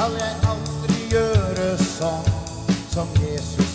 skal jeg aldri gjøre sånn som Jesus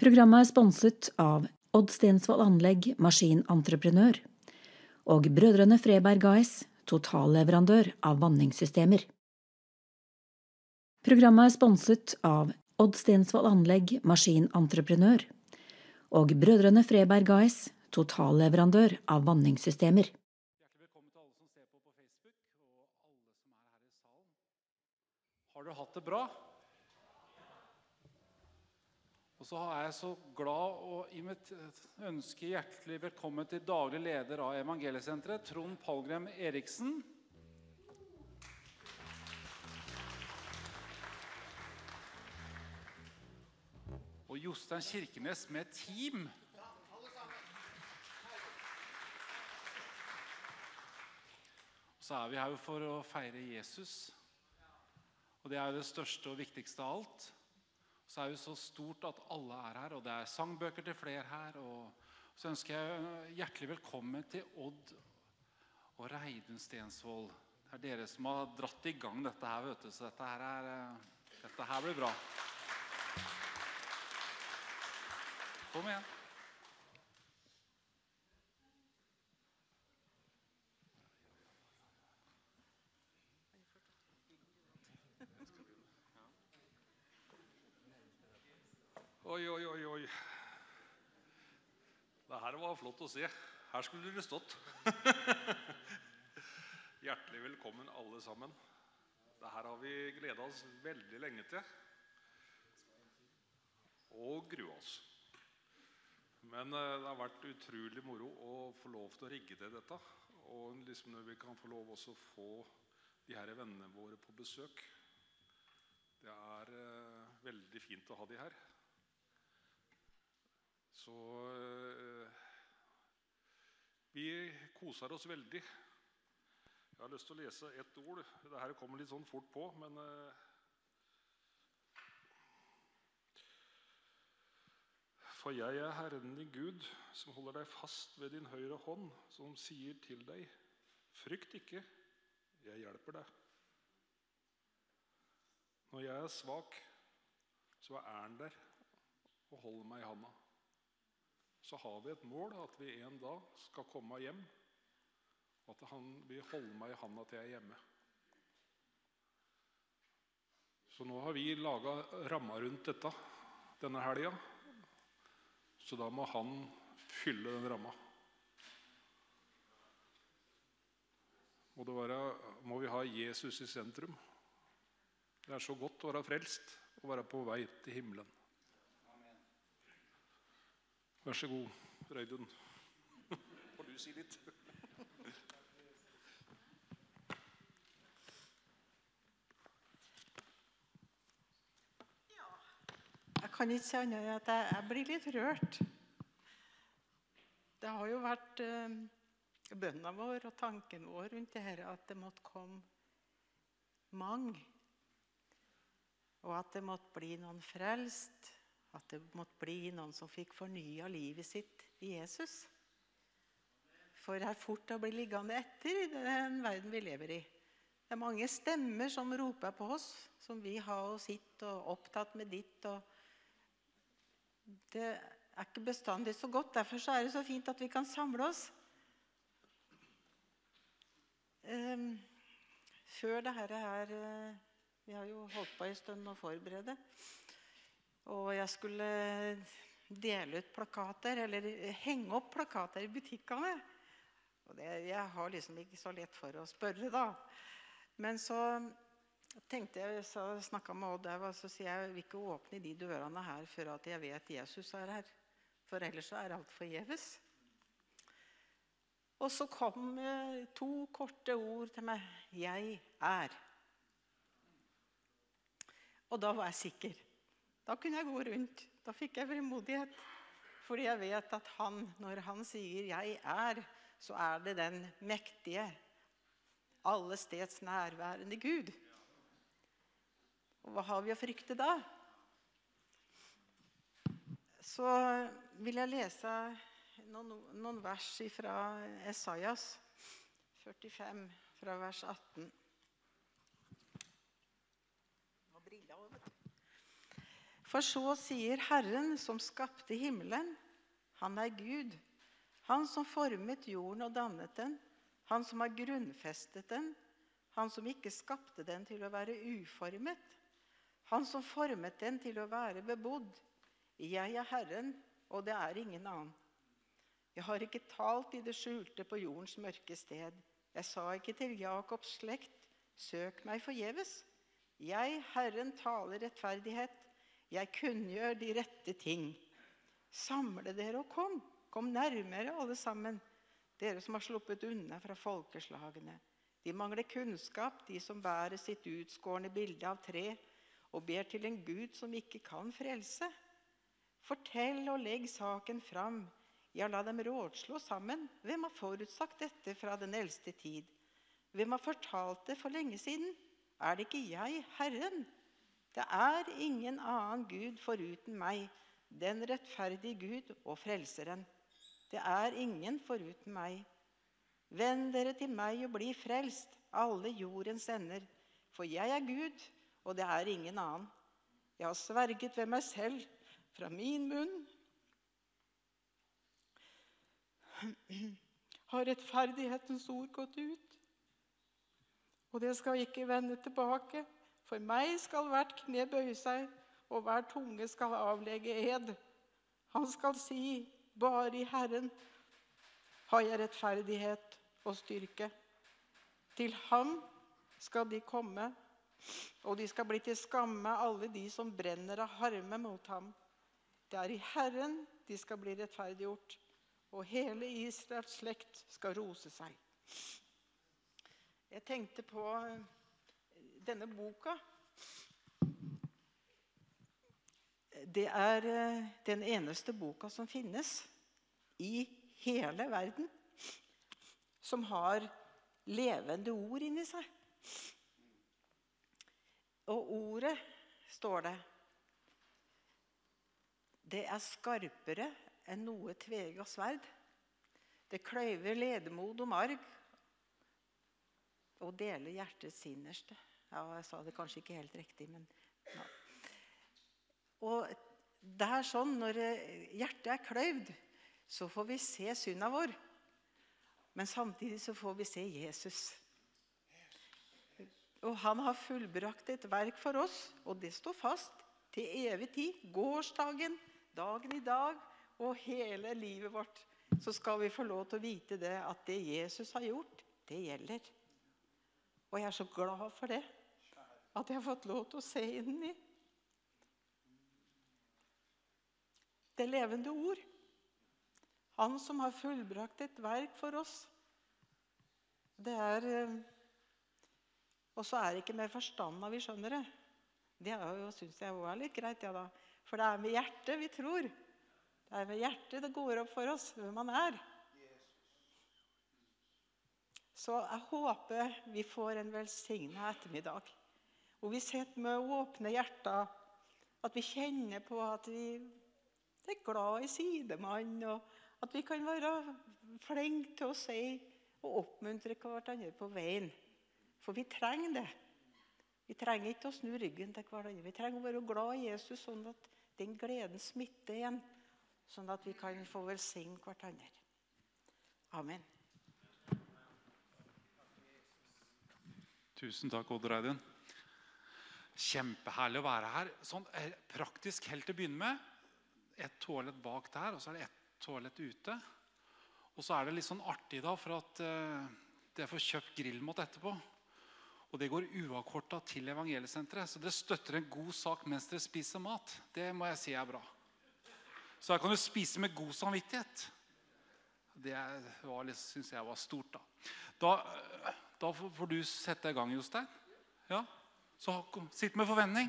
Programmet er sponset av Odd Stensvold Anlegg Maskinentreprenør og Brødrene Freberg AS, totalleverandør av vanningssystemer. Programmet er sponset av Odd Stensvold Anlegg Maskinentreprenør og Brødrene Freberg AS, totalleverandør av vanningssystemer. Velkommen til alle som ser på på Facebook, og alle som er her i salen. Har dere hatt det bra? Og så er jeg så glad og i mitt ønske hjertelig velkommen til daglig leder av Evangeliesenteret, Trond Palgrem Eriksen. Og Jostein Kirkenes med team. Så er vi her for å feire Jesus. Og det er jo det største og viktigste av alt. Så er det så stort at alle er her, og det er sangbøker til flere her. Og så ønsker jeg hjertelig velkommen til Odd og Reidun Stensvold. Det er dere som har dratt i gang dette her, vet du. Så dette her, er, eh, dette her blir bra. Kom igjen. Oi, oi, oi, oi. Det her var flott å se. Her skulle dere stått. Hjertelig velkommen alle sammen. Det her har vi gleda oss veldig lenge til. Og grua oss. Men eh, det har vært utrolig moro å få lov til å rigge til dette. Og liksom når vi kan få lov også å få de her vennene våre på besøk. Det er eh, veldig fint å ha de her. Så eh, vi koser oss veldig. Jeg har lyst til å lese ett ord. Dette kommer litt sånn fort på, men eh, For jeg er Herren din Gud, som holder deg fast ved din høyre hånd, som sier til deg, frykt ikke, jeg hjelper deg. Når jeg er svak, så er han der og holder meg i handa så har vi et mål at vi en dag skal komme hjem. Og at han vil holde meg i handa til jeg er hjemme. Så nå har vi laga ramma rundt dette denne helga. Så da må han fylle den ramma. Må, være, må vi ha Jesus i sentrum. Det er så godt å være frelst og være på vei til himmelen. Vær så god, Reidun. Får du si litt? ja. Jeg kan ikke si annet enn at jeg, jeg blir litt rørt. Det har jo vært eh, bønna vår og tanken vår rundt det her at det måtte komme mange. Og at det måtte bli noen frelst. At det måtte bli noen som fikk fornya livet sitt i Jesus. For det er fort å bli liggende etter i den verden vi lever i. Det er mange stemmer som roper på oss, som vi har og sitter og opptatt med ditt. Det er ikke bestandig så godt. Derfor er det så fint at vi kan samle oss. Ehm, før det her, her eh, Vi har jo holdt på en stund å forberede. Og jeg skulle dele ut plakater, eller henge opp plakater i butikkene. Og det, jeg har liksom ikke så lett for å spørre, da. Men så tenkte jeg, så snakka med Odd og så sier jeg vil ikke åpne de dørene her før at jeg vet Jesus er her. For ellers er alt forgjeves. Og så kom eh, to korte ord til meg. 'Jeg er'. Og da var jeg sikker. Da kunne jeg gå rundt. Da fikk jeg frimodighet. Fordi jeg vet at han, når han sier 'jeg er', så er det den mektige, alle steds nærværende Gud. Og hva har vi å frykte da? Så vil jeg lese noen, noen vers fra Esaias 45, fra vers 18. Nå briller jeg også, vet du. For så sier Herren som skapte himmelen, han er Gud, han som formet jorden og dannet den, han som har grunnfestet den, han som ikke skapte den til å være uformet, han som formet den til å være bebodd. Jeg er Herren, og det er ingen annen. Jeg har ikke talt i det skjulte på jordens mørke sted. Jeg sa ikke til Jakobs slekt, søk meg forgjeves. Jeg, Herren, taler rettferdighet. Jeg kunngjør de rette ting. Samle dere og kom. Kom nærmere, alle sammen, dere som har sluppet unna fra folkeslagene. De mangler kunnskap, de som bærer sitt utskårne bilde av tre og ber til en Gud som ikke kan frelse. Fortell og legg saken fram. Ja, la dem rådslå sammen. Hvem har forutsagt dette fra den eldste tid? Hvem har fortalt det for lenge siden? Er det ikke jeg, Herren? Det er ingen annen Gud foruten meg, den rettferdige Gud og Frelseren. Det er ingen foruten meg. Vend dere til meg og bli frelst, alle jordens ender. For jeg er Gud, og det er ingen annen. Jeg har sverget ved meg selv fra min munn. Har rettferdighetens ord gått ut? Og det skal ikke vende tilbake. For meg skal hvert kne bøye seg, og hver tunge skal avlegge ed. Han skal si, bare i Herren har jeg rettferdighet og styrke. Til ham skal de komme, og de skal bli til skamme, alle de som brenner av harme mot ham. Det er i Herren de skal bli rettferdiggjort, og hele Israels slekt skal rose seg. Jeg tenkte på denne boka. Det er eh, den eneste boka som finnes i hele verden som har levende ord inni seg. Og ordet, står det, det er skarpere enn noe tvega sverd. Det kløyver ledemod og marg og deler hjertets innerste. Ja, jeg sa det kanskje ikke helt riktig, men ja. Og det er sånn når hjertet er kløyvd, så får vi se synda vår. Men samtidig så får vi se Jesus. Og han har fullbrakt et verk for oss, og det står fast til evig tid. Gårsdagen, dagen i dag og hele livet vårt. Så skal vi få lov til å vite det at det Jesus har gjort, det gjelder. Og jeg er så glad for det. At jeg har fått lov til å se inn i det levende ord. Han som har fullbrakt et verk for oss. Det er eh, Og så er det ikke med forstanda vi skjønner det. Det syns jeg òg er litt greit, ja da. For det er med hjertet vi tror. Det er med hjertet det går opp for oss hvem man er. Så jeg håper vi får en velsigna ettermiddag. Hvor vi sitter med åpne hjerter. At vi kjenner på at vi er glad i sidemann. og at vi kan være flinke til å si og oppmuntre hverandre på veien. For vi trenger det. Vi trenger ikke å snu ryggen til hverandre. Vi trenger å være glad i Jesus, sånn at den gleden smitter igjen. Sånn at vi kan få velsigne hverandre. Amen. Tusen takk, Odd Reidun. Kjempeherlig å være her. Sånn eh, praktisk helt til å begynne med. Et toalett bak der, og så er det et toalett ute. Og så er det litt sånn artig, da, for at eh, jeg får kjøpt grillmat etterpå. Og det går uavkorta til evangeliesenteret. Så det støtter en god sak mens dere spiser mat. Det må jeg si er bra. Så her kan du spise med god samvittighet. Det syns jeg var stort, da. Da, da får du sette i gang, Jostein. Ja. Så sitt med forventning.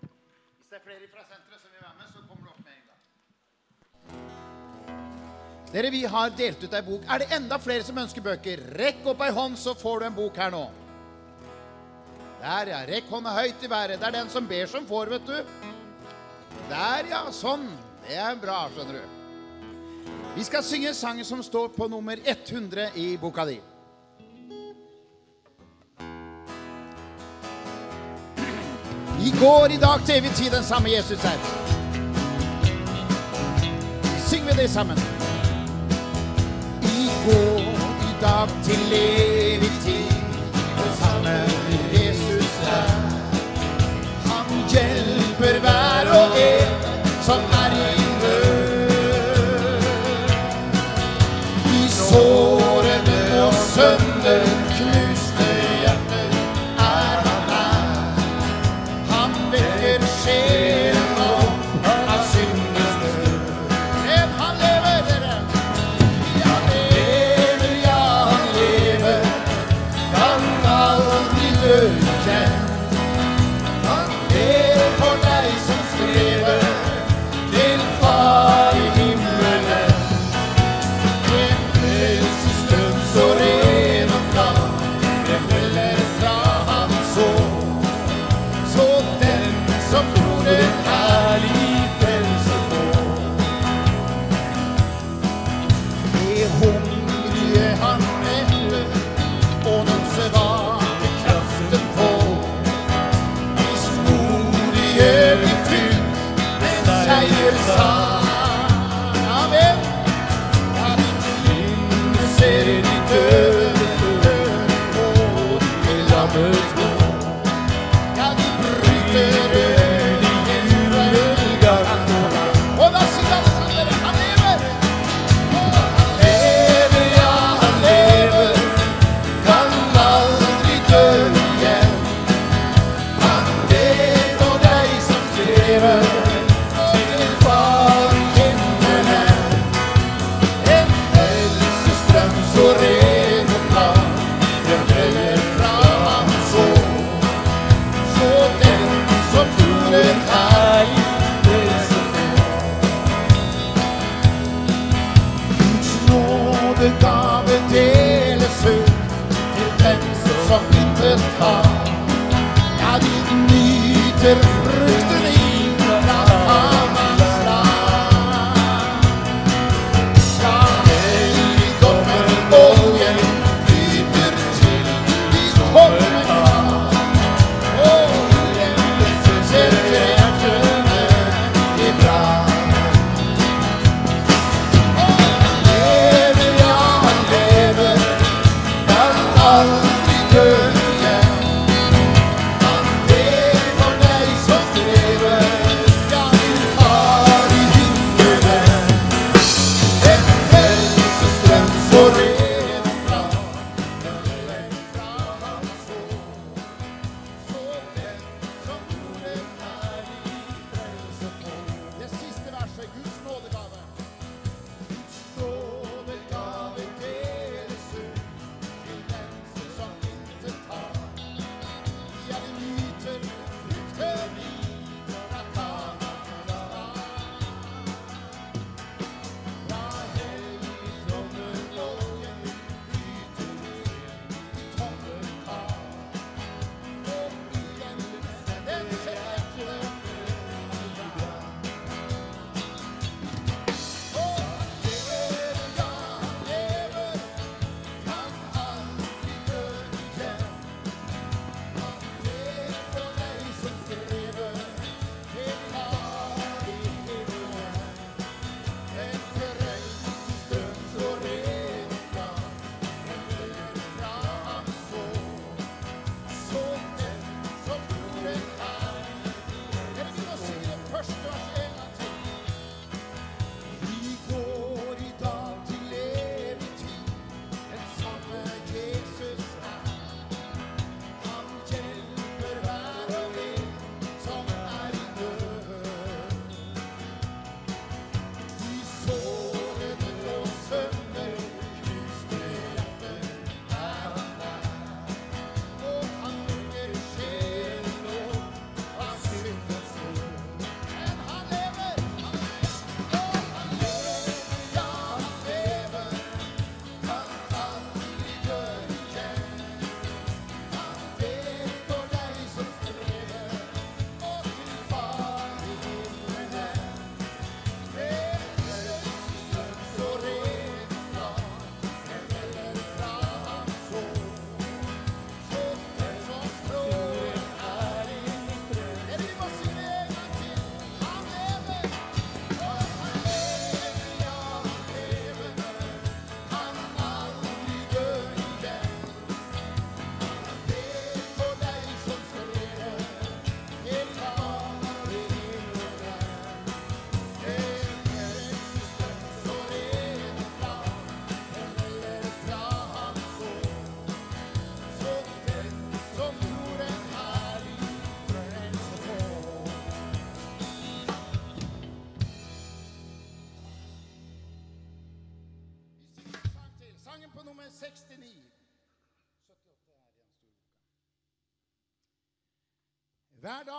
Hvis det er flere fra senteret som vil være med, så kommer du opp med en gang. Dere, vi har delt ut ei bok. Er det enda flere som ønsker bøker? Rekk opp ei hånd, så får du en bok her nå. Der, ja. Rekk hånda høyt i været. Det er den som ber, som får, vet du. Der, ja. Sånn. Det er bra, skjønner du. Vi skal synge sangen som står på nummer 100 i boka di. I går, i dag, til evig tid den samme Jesus er. Syng vi det sammen. I går, i dag, til evig tid den samme Jesus er. Han hjelper hver og en som er i nød. I så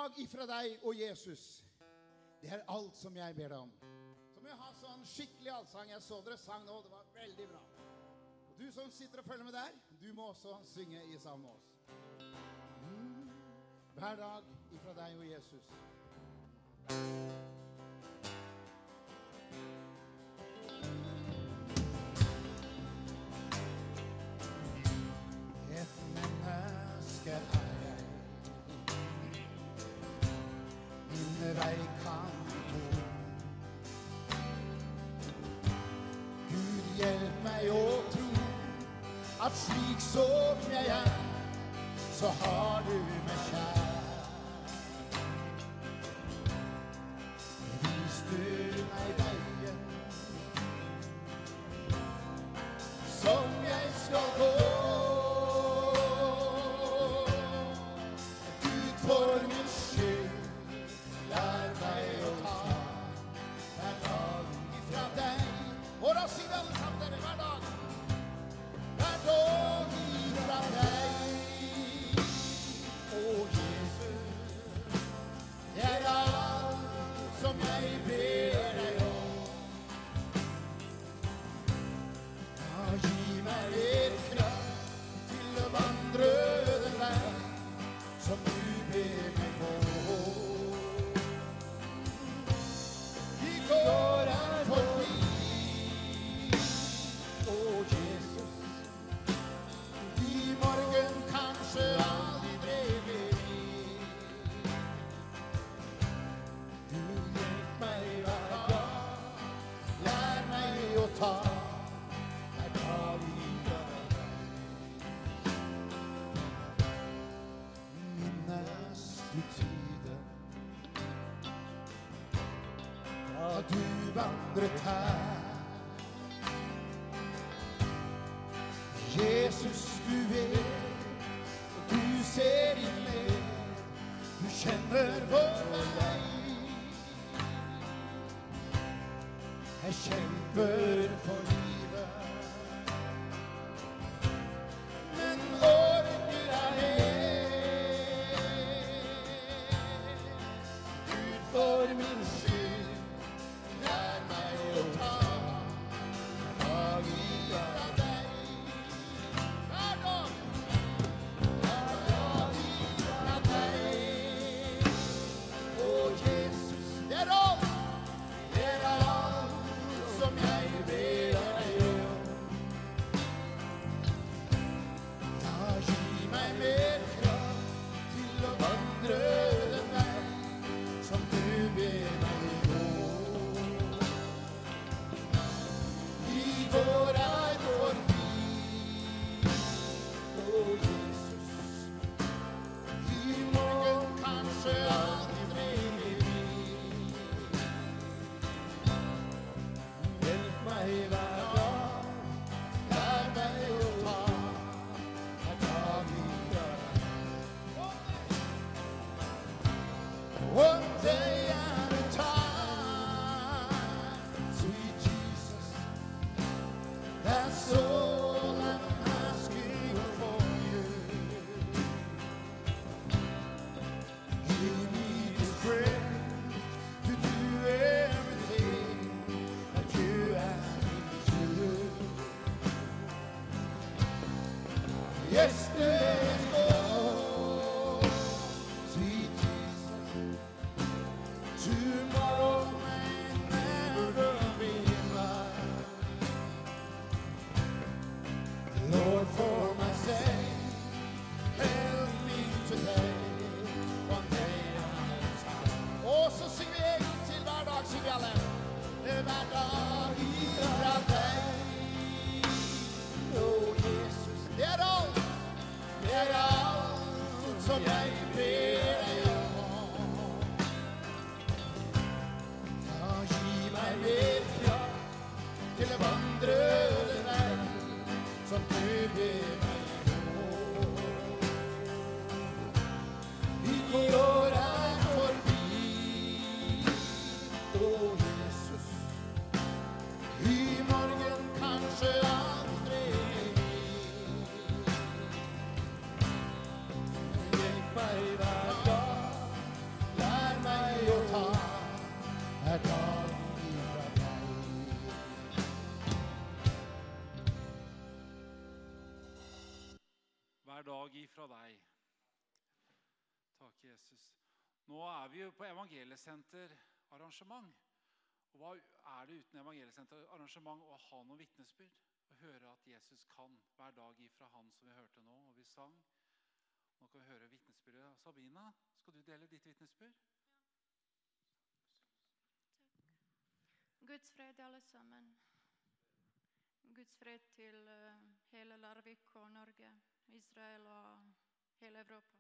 dag ifra deg og Jesus. Det er alt som jeg ber deg om. Så må jeg ha sånn skikkelig allsang. Jeg så dere sang nå. Det var veldig bra. Og du som sitter og følger med der, du må også synge i sammen med oss. Mm. Hver dag ifra deg og Jesus. at slik som jeg er, så har du meg vi jo på evangeliesenterarrangement. Og hva er det uten evangeliesenterarrangement å ha noe vitnesbyrd? Å høre at Jesus kan hver dag ifra han som vi hørte nå, og vi sang. Nå kan vi høre vitnesbyrdet. Sabina, skal du dele ditt vitnesbyrd? Guds fred, alle sammen. Guds fred til eh, hele Larvik og Norge, Israel og hele Europa.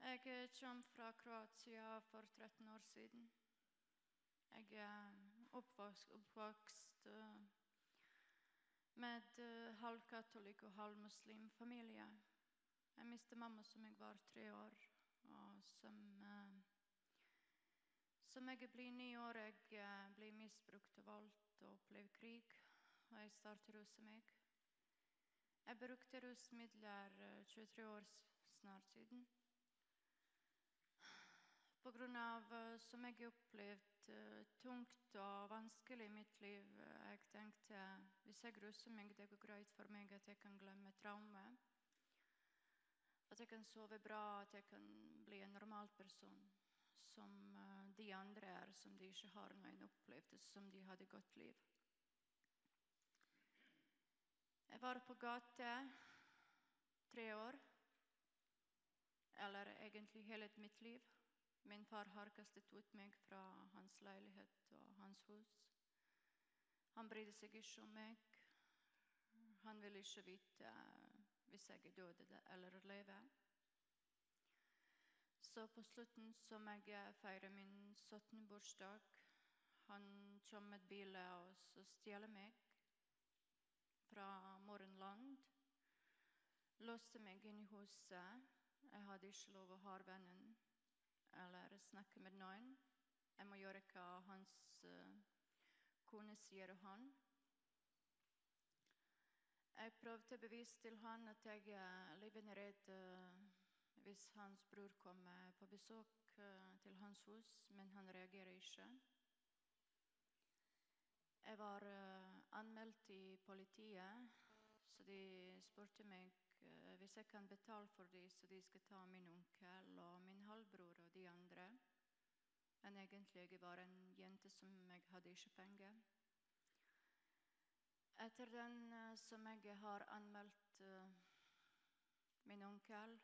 Jeg eh, kom fra Kroatia for 13 år siden. Jeg er oppvokst, oppvokst eh, med uh, halvkatolikk og halvmuslim familie. Jeg mistet mamma som jeg var tre år. Og som, uh, som jeg blir ni år, jeg blir misbrukt og voldt og opplevde krig. Og jeg startet å ruse meg. Jeg brukte rusmidler 23 år snart siden. Grunn av som jeg har opplevd tungt og vanskelig i mitt liv. Jeg tenkte hvis jeg ruser meg, det går greit for meg at jeg kan glemme traume. At jeg kan sove bra, at jeg kan bli en normal person. Som de andre er, som de ikke har noen opplevelse, som de hadde godt liv. Jeg var på gata tre år. Eller egentlig hele mitt liv. Min far har kastet ut meg fra hans leilighet og hans hus. Han brydde seg ikke om meg. Han ville ikke vite hvis jeg er død eller lever. Så på slutten, som jeg feirer min 17. bursdag, han kom med bil og stjal meg fra Morgenland. Låste meg inn i huset. Jeg hadde ikke lov å ha vennen eller snakke med noen. Jeg må gjøre hva hans uh, kone sier han. Jeg prøvde å bevise til han at jeg er livende redd uh, hvis hans bror kommer på besøk til hans hus, men han reagerer ikke. Jeg var anmeldt i politiet, så de spurte meg hvis jeg kan betale for dem, så de skal ta min onkel og min halvbror og de andre. Men egentlig jeg var en jente som jeg hadde ikke penger. Etter den som jeg har anmeldt uh, min onkel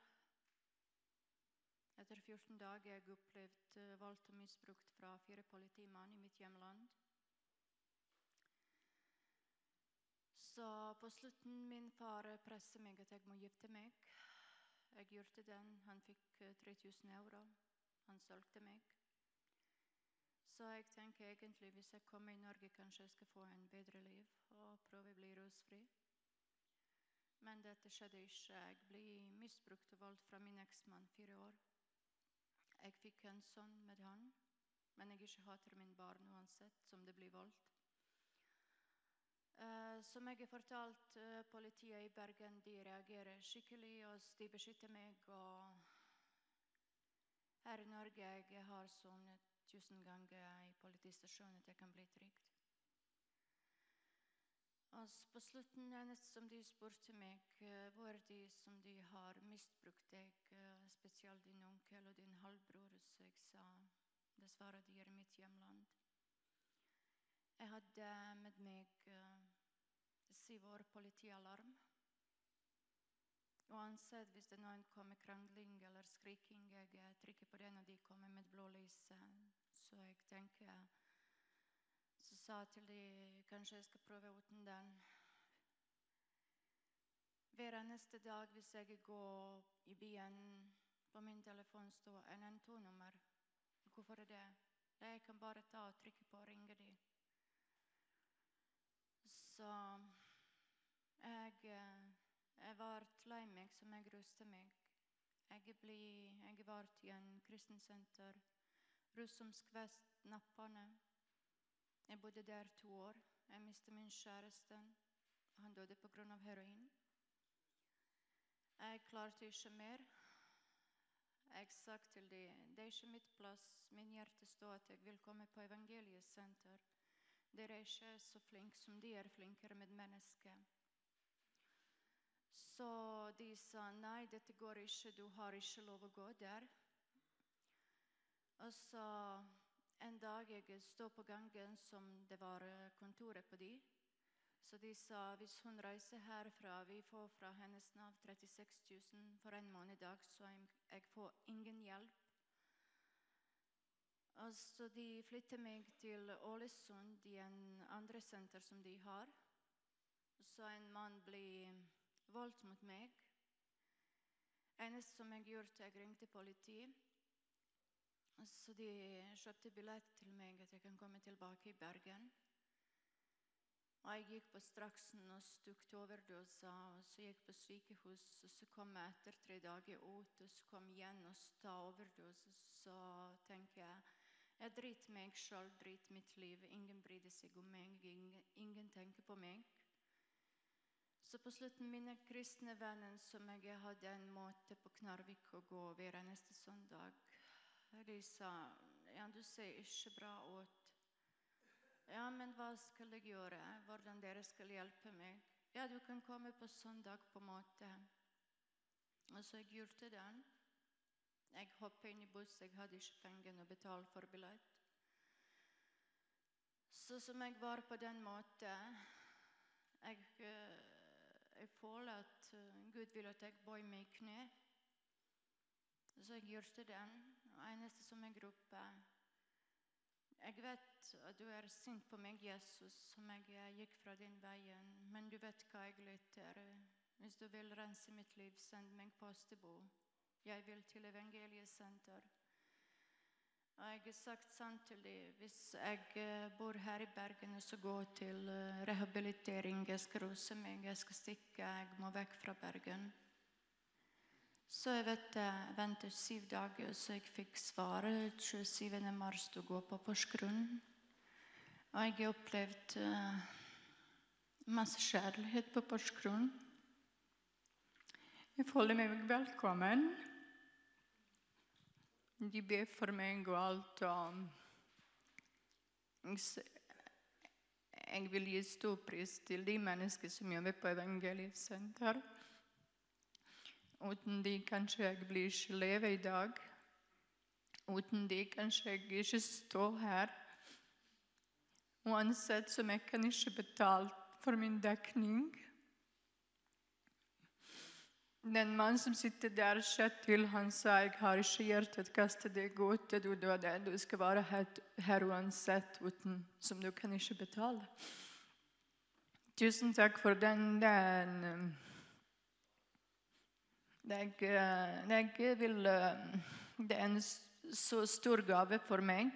Etter 14 dager jeg opplevd vold og misbrukt fra fire politimenn i mitt hjemland. Så på slutten min far presset meg at jeg må gifte meg. Jeg gjorde den. Han fikk 3000 euro. Han solgte meg. Så jeg tenker egentlig hvis jeg kommer i Norge, kanskje jeg skal få en bedre liv og prøve å bli rusfri. Men dette skjedde ikke. Jeg ble misbrukt og voldt fra min eksmann fire år. Jeg fikk en sønn med han, men jeg ikke hater min barn uansett som det blir voldt. Uh, som jeg har fortalt uh, politiet i Bergen, de reagerer skikkelig, og de beskytter meg. Og her i Norge jeg har sonet tusen ganger i politistasjonen at jeg kan bli trygg. Og på slutten som de spurte meg, uh, hvor er de som de har misbrukt deg, spesielt din onkel og din halvbror, så jeg sa dessverre de er i mitt hjemland. Jeg hadde med meg uh, vår år politialarm. Uansett hvis det noen kommer krangling eller skriking, jeg trykker på den, og de kommer med blålyset. Så jeg tenker Så sa jeg til de kanskje jeg skal prøve uten den. Hver eneste dag hvis jeg går i byen, på min telefon står NN2-nummer. Hvorfor er det? Jeg kan bare ta og trykke på og ringe dem. Så jeg, eh, jeg var lei meg som jeg ruste meg. Jeg, ble, jeg var i en kristensenter, Rusomsk nappene. Jeg bodde der to år. Jeg mistet min kjæreste. Han døde pga. heroin. Jeg klarte ikke mer. Jeg sa til dem det er ikke mitt plass. Min hjerte står at jeg vil komme på evangeliesenter. Dere er ikke så flinke som de er flinkere med mennesker. Så de sa nei, dette går ikke, du har ikke lov å gå der. Og så en dag jeg står på gangen som det var eh, kontoret på de. Så de sa hvis hun reiser herfra, vi får fra hennes Nav 36 000 for en måned i dag, så jeg, får ingen hjelp. Og så de flytter meg til Ålesund, i en andre senter som de har. Så en mann blir voldt mot meg. Eneste som jeg gjorde, jeg ringte politiet. Så de kjøpte billett til meg at jeg kan komme tilbake i Bergen. Og jeg gikk på straksen og stukte til og så gikk jeg på sykehus. Og så kom jeg etter tre dager ut, og så kom jeg igjen og sta overdose. Så tenker jeg jeg driter meg sjøl, driter mitt liv. Ingen bryr seg om meg, ingen, ingen tenker på meg. Så på slutten mine kristne venner som jeg hadde en måte på Knarvik å gå hver neste søndag, de sa ja, du ser ikke bra ut. Ja, men hva skal jeg gjøre? Hvordan dere skal hjelpe meg? Ja, du kan komme på søndag på en måte. Og så jeg gjorde den. Jeg hoppet inn i buss, jeg hadde ikke penger å betale for billett. Så som jeg var på den måten Jeg, eh, jeg føler at eh, Gud vil at jeg bøyer meg i kne. Så jeg gjorde den. Og eneste som er gruppe Jeg vet at du er sint på meg, Jesus, som jeg gikk fra din veien, men du vet hva jeg lytter. Hvis du vil rense mitt liv, send meg postebo. Jeg vil til evangeliesenter. Og jeg har sagt sant til dem. Hvis jeg eh, bor her i Bergen og så går til eh, rehabilitering, jeg skal rose meg, jeg skal stikke, jeg må vekk fra Bergen. Så jeg vet jeg ventet syv dager, så jeg fikk svaret 27. mars til å gå på Porsgrunn. Og jeg har opplevd masse kjærlighet på Porsgrunn. Jeg føler meg velkommen. De ber for meg og alt. Og jeg vil gi stor pris til de mennesker som jobber på Evangeliesenter. Uten de kanskje jeg blir ikke leve i dag. Uten de kanskje jeg ikke stå her. Uansett som jeg kan ikke betale for min dekning. Den mannen som sitter der, Kjetil, han sa jeg har ikke hjertet kastet deg ut til du døde. Du skal være her, uansett, uten, som du kan ikke betale. Tusen takk for den. den jeg, jeg vil, det er en så stor gave for meg.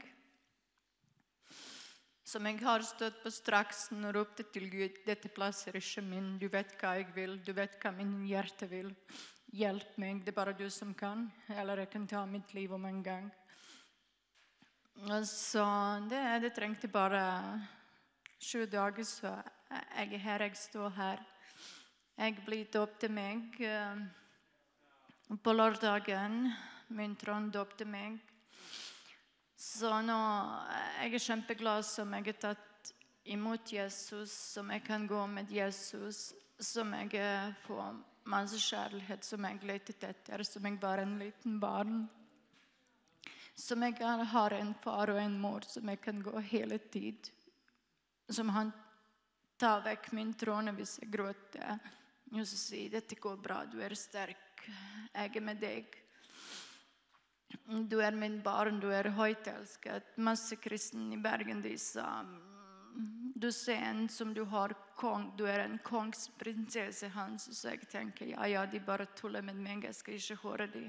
Som jeg har stått på straksen og ropte til Gud dette plasser er ikke min. Du vet hva jeg vil, du vet hva min hjerte vil. Hjelp meg, det er bare du som kan. Eller jeg kan ta mitt liv om en gang. Så det, det trengte bare sju dager, så jeg er her, jeg står her. Jeg blir dåpt meg. På lørdagen min tron døpte meg. Så nå jeg er kjempeglad som jeg har tatt imot Jesus, som jeg kan gå med Jesus, som jeg får masse kjærlighet som jeg lette etter, som jeg var en liten barn. Som jeg har en far og en mor som jeg kan gå hele tid. Som han tar vekk min trone hvis jeg gråter. Og så sier 'dette går bra, du er sterk' jeg er med deg. Du er min barn, du er høyt elsket. Masse kristne i Bergen de sa du ser en som du har kong, du er en kongsprinsesse hans. Så jeg tenker ja, ja, de bare tuller med meg, jeg skal ikke høre dem.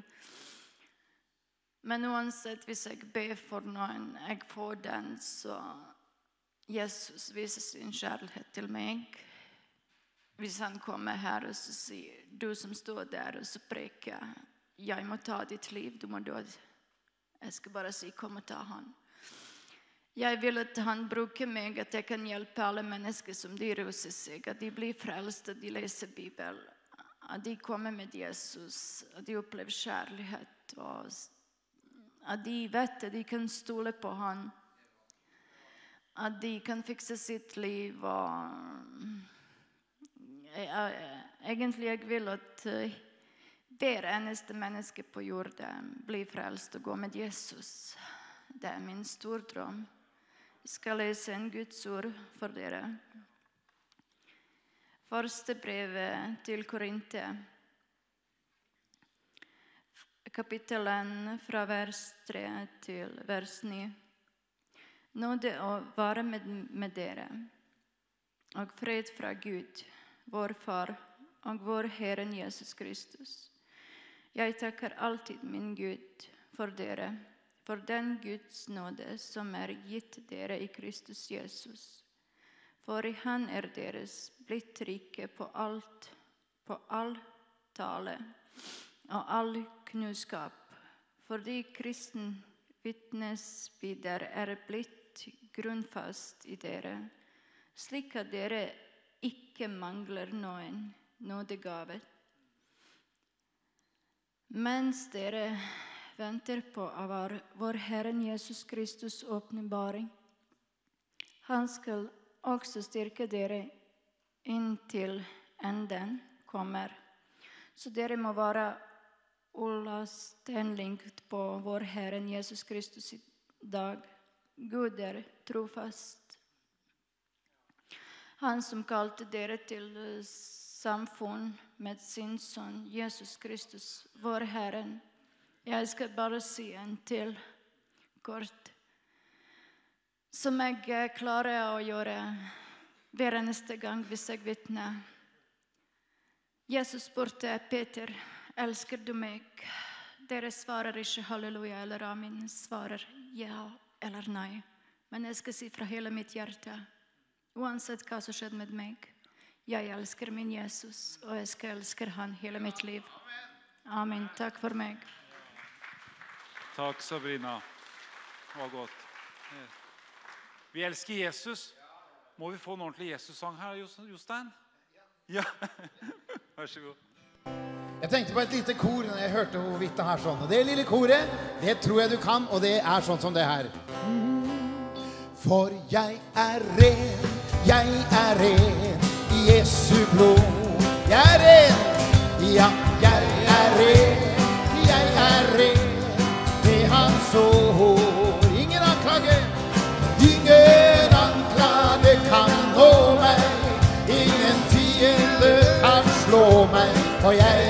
Men uansett, hvis jeg ber for noen, jeg får den, så Jesus viser sin kjærlighet til meg. Hvis han kommer her og sier, du som står der og så preker, jeg må ta ditt liv, du må dø. Jeg skal bare si, kom og ta han. Jeg vil at han bruker meg, at jeg kan hjelpe alle mennesker som de ruser seg, at de blir frelst, at de leser Bibelen, at de kommer med Jesus, at de opplever kjærlighet, og at de vet at de kan stole på han, at de kan fikse sitt liv og egentlig jeg vil at eh, hver eneste menneske på jorda blir frelst og går med Jesus. Det er min stor drøm. Jeg skal lese en Guds ord for dere. Første brev til Korintia, kapittelen fra vers 3 til vers 9. Nåde å være med, med dere, og fred fra Gud, vår Far og vår Herren Jesus Kristus. Jeg takker alltid min Gud for dere, for den Guds nåde som er gitt dere i Kristus Jesus. For i Han er deres blitt rike på alt, på all tale og all kunnskap, fordi kristen vitnesbyrder er blitt grunnfast i dere, slik at dere ikke mangler noen nådegave. Mens dere venter på av vår Herren Jesus Kristus' åpenbaring. Han skal også styrke dere inntil enden kommer. Så dere må være ullastenligt på vår Herren Jesus Kristus i dag. Gud er trofast. Han som kalte dere til samfunn med sin sønn Jesus Kristus, vår Herren. Jeg skal bare si en til kort. Som jeg klarer å gjøre hver eneste gang hvis jeg vitner. Jesus spurte Peter, 'Elsker du meg?' Dere svarer ikke halleluja eller amen, svarer ja eller nei. Men jeg skal si fra hele mitt hjerte, uansett hva som skjedde med meg, jeg elsker min Jesus, og jeg skal elske han hele mitt liv. Amen. Takk for meg. Takk, Sabrina. Det var godt. Vi elsker Jesus. Må vi få en ordentlig Jesus-sang her, Jostein? Ja. Vær så god. Jeg tenkte på et lite kor når jeg hørte hun Vitte her sånn. Og det lille koret, det tror jeg du kan, og det er sånn som det her. For jeg er ren, jeg er ren Jesu blod. Jeg er ren, ja, jeg er ren, jeg er ren ved Hans ord. Ingen anklage, ingen anklage kan nå meg. Ingen fiende kan slå meg, for jeg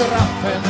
og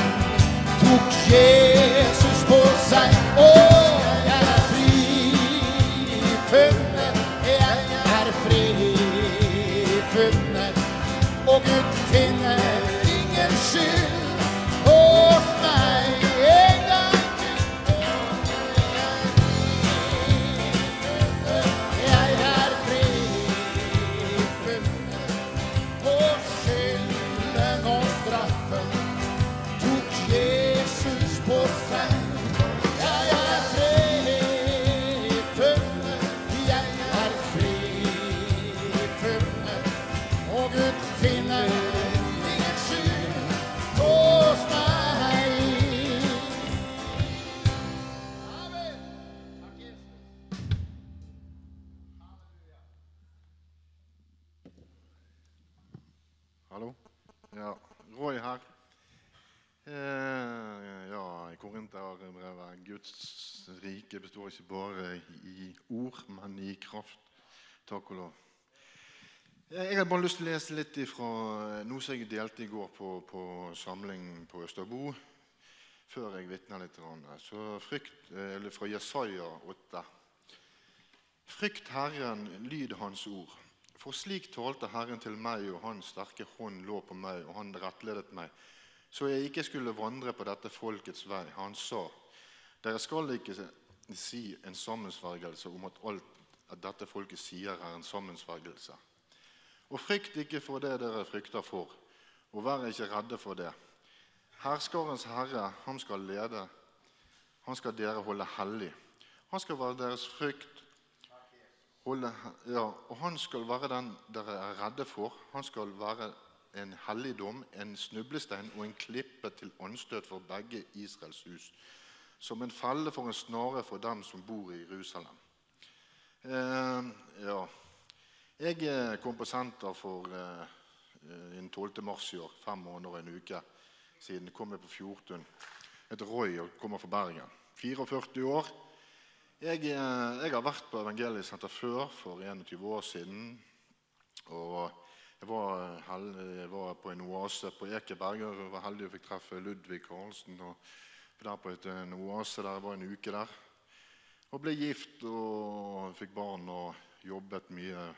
ikke bare i ord, men i kraft. Takk og lov. Eh, Jeg har bare lyst til å lese litt fra noe som jeg delte i går på, på samling på Østerbo, før jeg vitner litt. Så frykt, eh, eller Fra Jesaja 8. Frykt Herren, lyd Hans ord. For slik talte Herren til meg, og hans sterke hånd lå på meg, og han rettledet meg, så jeg ikke skulle vandre på dette folkets vei. Han sa, dere skal ikke si en sammensvergelse om at alt at dette folket sier, er en sammensvergelse. Og frykt ikke for det dere frykter for, og vær ikke redde for det. Herskarens herre, han skal lede, han skal dere holde hellig. Han skal være deres frykt, holde, ja, og han skal være den dere er redde for. Han skal være en helligdom, en snublestein og en klippe til anstøt for begge Israels hus. Som en felle for en snare for dem som bor i Jerusalem. Eh, ja. Jeg eh, kom på senter for eh, den 12. mars i år. Fem måneder og en uke siden. kom jeg på 14. Jeg heter Roy og kommer fra Bergen. 44 år. Jeg, eh, jeg har vært på Evangeliesenter før, for 21 år siden. Og jeg var, jeg var på en oase på Ekeberg og var heldig og fikk treffe Ludvig Karlsen. og der på et, en oase der jeg var en uke der. Og ble gift og fikk barn og jobbet mye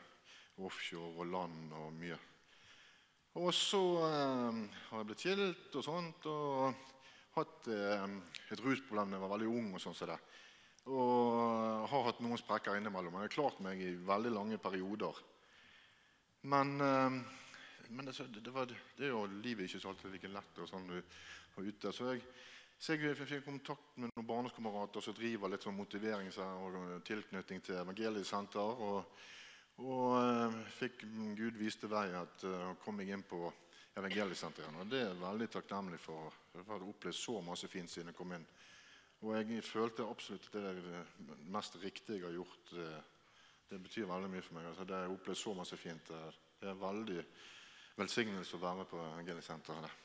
offshore og land og mye. Og så eh, har jeg blitt skilt og sånt og hatt eh, et rusproblem da jeg var veldig ung. Og sånn som det. Og har hatt noen sprekker innimellom. Jeg har klart meg i veldig lange perioder. Men, eh, men det, det, var, det, er jo livet ikke så alltid like lett og sånn ute. Så jeg så jeg fikk kontakt med noen barndomskamerater som driver litt sånn motiverings- og tilknytning til evangeliesenter. Og, og uh, fikk Gud viste vei at uh, kom jeg inn på evangeliesenteret. Og det er veldig takknemlig for. Jeg har opplevd så masse fint siden jeg kom inn. Og jeg følte absolutt at det er det mest riktige jeg har gjort. Det, det betyr veldig mye for meg. Altså, det har jeg opplevd så masse fint. Det er veldig velsignelse å være på evangeliesenteret.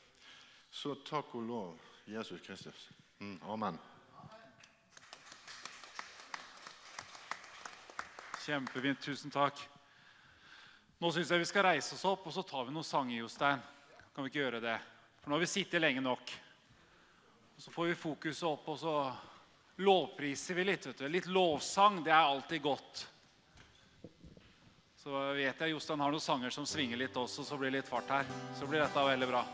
Så takk og lov Jesus Kristus. Mm, amen. Kjempefint. Tusen takk. Nå syns jeg vi skal reise oss opp, og så tar vi noen sanger, Jostein. Kan vi ikke gjøre det? For nå har vi sittet lenge nok. Og Så får vi fokuset opp, og så lovpriser vi litt. vet du. Litt lovsang, det er alltid godt. Så vet jeg Jostein har noen sanger som svinger litt også, så blir det litt fart her. Så blir dette veldig bra.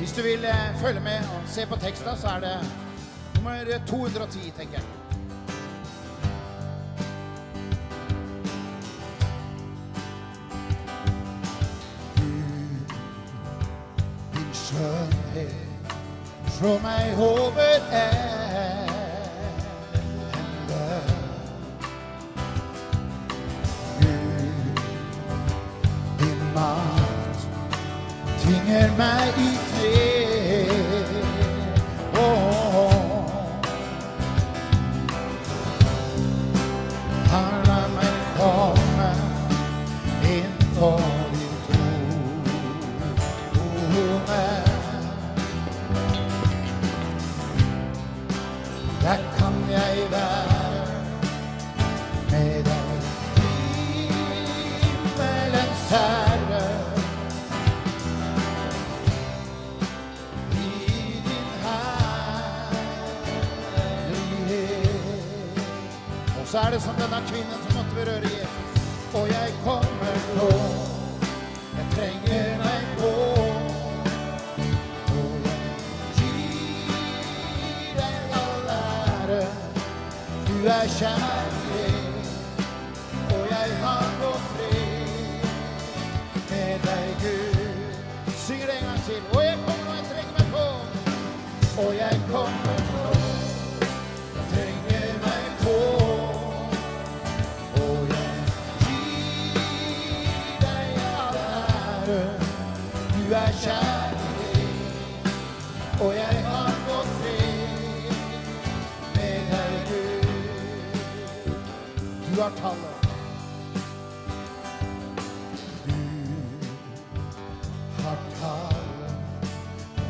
Hvis du vil eh, følge med og se på teksta, så er det nummer 210, tenker jeg. Din skjønnhet slår meg over ende. Gud, din makt tvinger meg i så er det som denne kvinnen som måtte berøre Jesus. Og jeg kommer nå, jeg trenger meg på. Og jeg deg all ære. Du er kjærlighet, Du har tallet. Du har tallet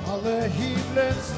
alle himmelens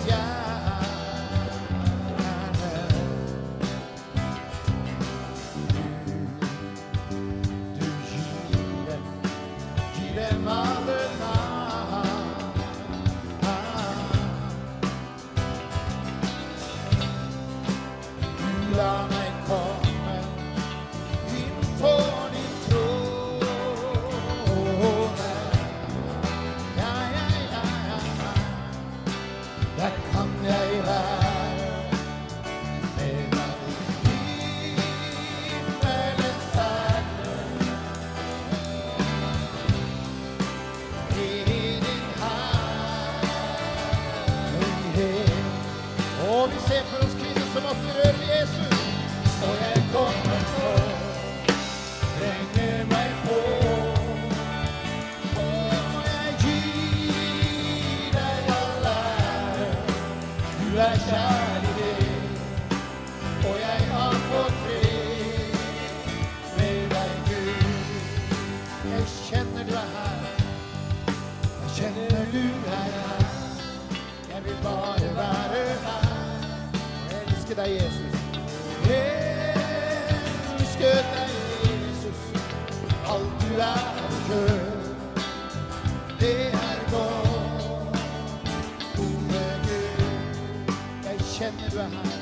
er her.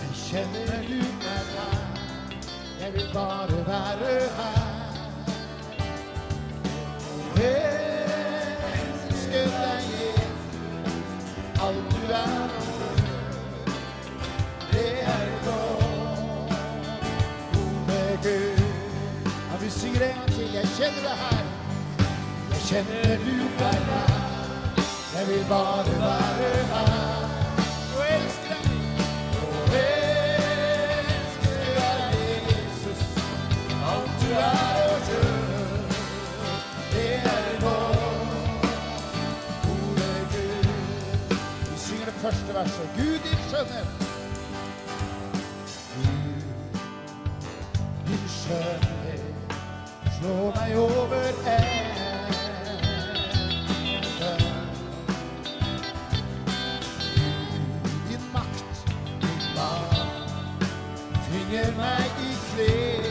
Jeg kjenner du er her. Jeg vil bare være her. elsker deg, Jesus. Alt du er og det er godt. Gode Gud. Ja, vi synger en gang til. Jeg kjenner deg her. Jeg kjenner du er her. Jeg vil bare være her. Første verset. Gud, din skjønnhet. Gud, din skjønnhet slår meg over ende. Gud, din makt, din makt, tvinger meg i kne.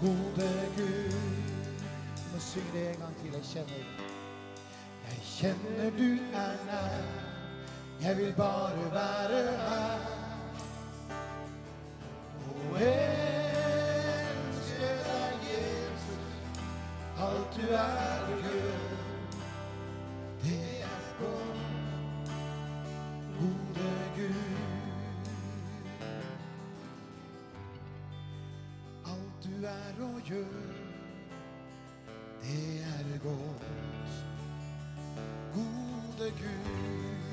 Gode Gud. Må synge det en gang til. Jeg kjenner Jeg kjenner du er nær. Jeg vil bare være her. Og elske deg, Jesus. Alt du er og er å gjøre, det er godt. Gode Gud.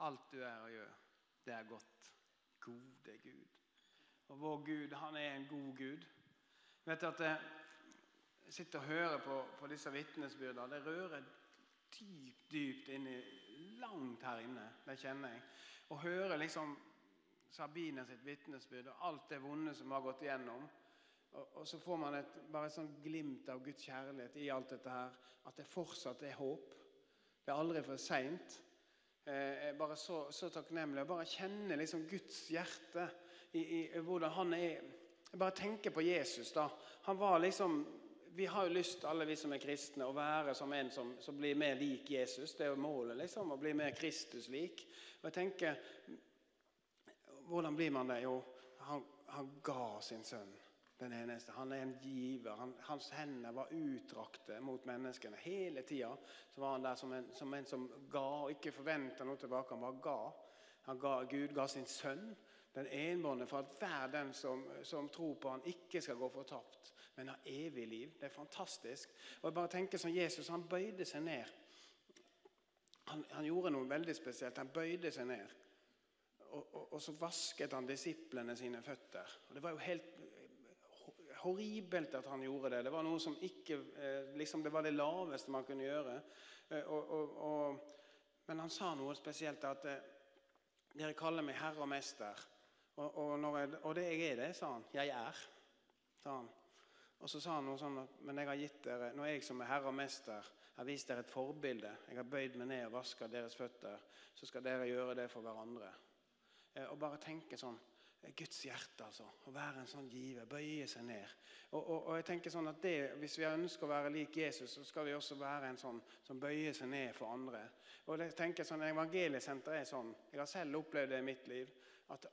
Alt du er og gjør, det er godt. Gode Gud. Og vår Gud, han er en god Gud. Vet du at jeg sitter og hører på, på disse vitnesbyrdene. Det rører dypt, dypt inni, langt her inne. Det kjenner jeg. Å høre liksom Sabine sitt vitnesbyrd og alt det vonde som har gått igjennom. Og, og så får man et, bare et sånt glimt av Guds kjærlighet i alt dette her. At det fortsatt er håp. Det er aldri for seint. Eh, jeg bare så, så takknemlig. Jeg bare kjenner liksom Guds hjerte i, i, hvordan han er Jeg bare tenker på Jesus. da. Han var liksom vi har jo lyst, alle vi som er kristne, å være som en som, som blir mer lik Jesus. Det er jo målet, liksom. Å bli mer Kristus-lik. Og jeg tenker Hvordan blir man det? Jo, han, han ga sin sønn. Den eneste. Han er en giver. Han, hans hender var utdrakte mot menneskene. Hele tida var han der som en, som en som ga, og ikke forventa noe tilbake. Han bare ga. Han ga. Gud ga sin sønn, den enbårne, for at hver den som, som tror på han ikke skal gå fortapt, men har evig liv. Det er fantastisk. Og jeg bare tenker som Jesus, han bøyde seg ned. Han, han gjorde noe veldig spesielt. Han bøyde seg ned. Og, og, og, så vasket han disiplene sine føtter. Og Det var jo helt horribelt at han gjorde det. Det var noe som ikke eh, liksom Det var det laveste man kunne gjøre. Eh, og, men han sa noe spesielt. At eh, dere kaller meg herre og mester. Og, jeg, og, det jeg er det, sa han. Jeg er. sa han. Og så sa han noe sånn at men jeg har gitt dere, når jeg som er herre og mester har vist dere et forbilde, jeg har bøyd meg ned og vaska deres føtter, så skal dere gjøre det for hverandre. Eh, og bare tenke sånn Guds hjerte, altså. Å være en sånn giver. Bøye seg ned. Og, og, og, jeg tenker sånn at det, Hvis vi ønsker å være lik Jesus, så skal vi også være en sånn som bøyer seg ned for andre. Og jeg tenker sånn, Evangeliesenteret er sånn. Jeg har selv opplevd det i mitt liv. At,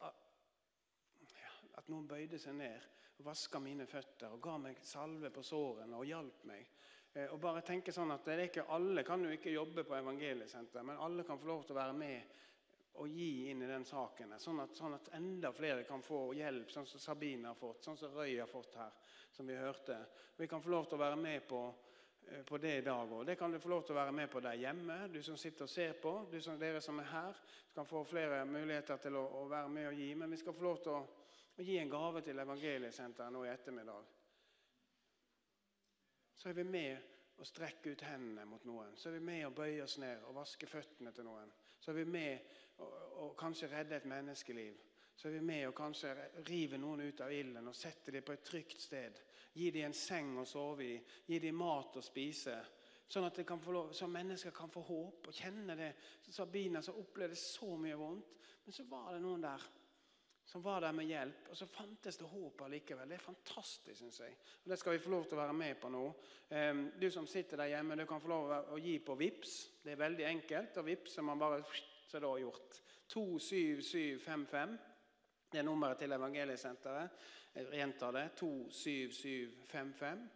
at noen bøyde seg ned og vaska mine føtter og ga meg salve på sårene og hjalp meg. Eh, og bare tenke sånn at det er ikke Alle kan jo ikke jobbe på evangeliesenter, men alle kan få lov til å være med og gi inn i den saken. Sånn at, sånn at enda flere kan få hjelp, sånn som Sabine har fått, sånn som Røy har fått her. som Vi hørte. Vi kan få lov til å være med på, eh, på det i dag òg. Det kan du få lov til å være med på der hjemme, du som sitter og ser på. Som, dere som er her, kan få flere muligheter til å, å være med og gi. Men vi skal få lov til å og gi en gave til Evangeliesenteret nå i ettermiddag, så er vi med å strekke ut hendene mot noen. Så er vi med å bøye oss ned og vaske føttene til noen. Så er vi med å, å kanskje redde et menneskeliv. Så er vi med å kanskje rive noen ut av ilden og sette dem på et trygt sted. Gi dem en seng å sove i. Gi dem mat å spise. Sånn at lov, så mennesker kan få håp og kjenne det. Sabina som opplevde så mye vondt. Men så var det noen der som var der med hjelp. Og så fantes det håp allikevel. Det er fantastisk, syns jeg. Og Det skal vi få lov til å være med på nå. Du som sitter der hjemme, du kan få lov til å gi på VIPS. Det er veldig enkelt. Og VIPS er man bare så har gjort. 27755. Det er nummeret til Evangeliesenteret. Jeg gjentar det. 27755.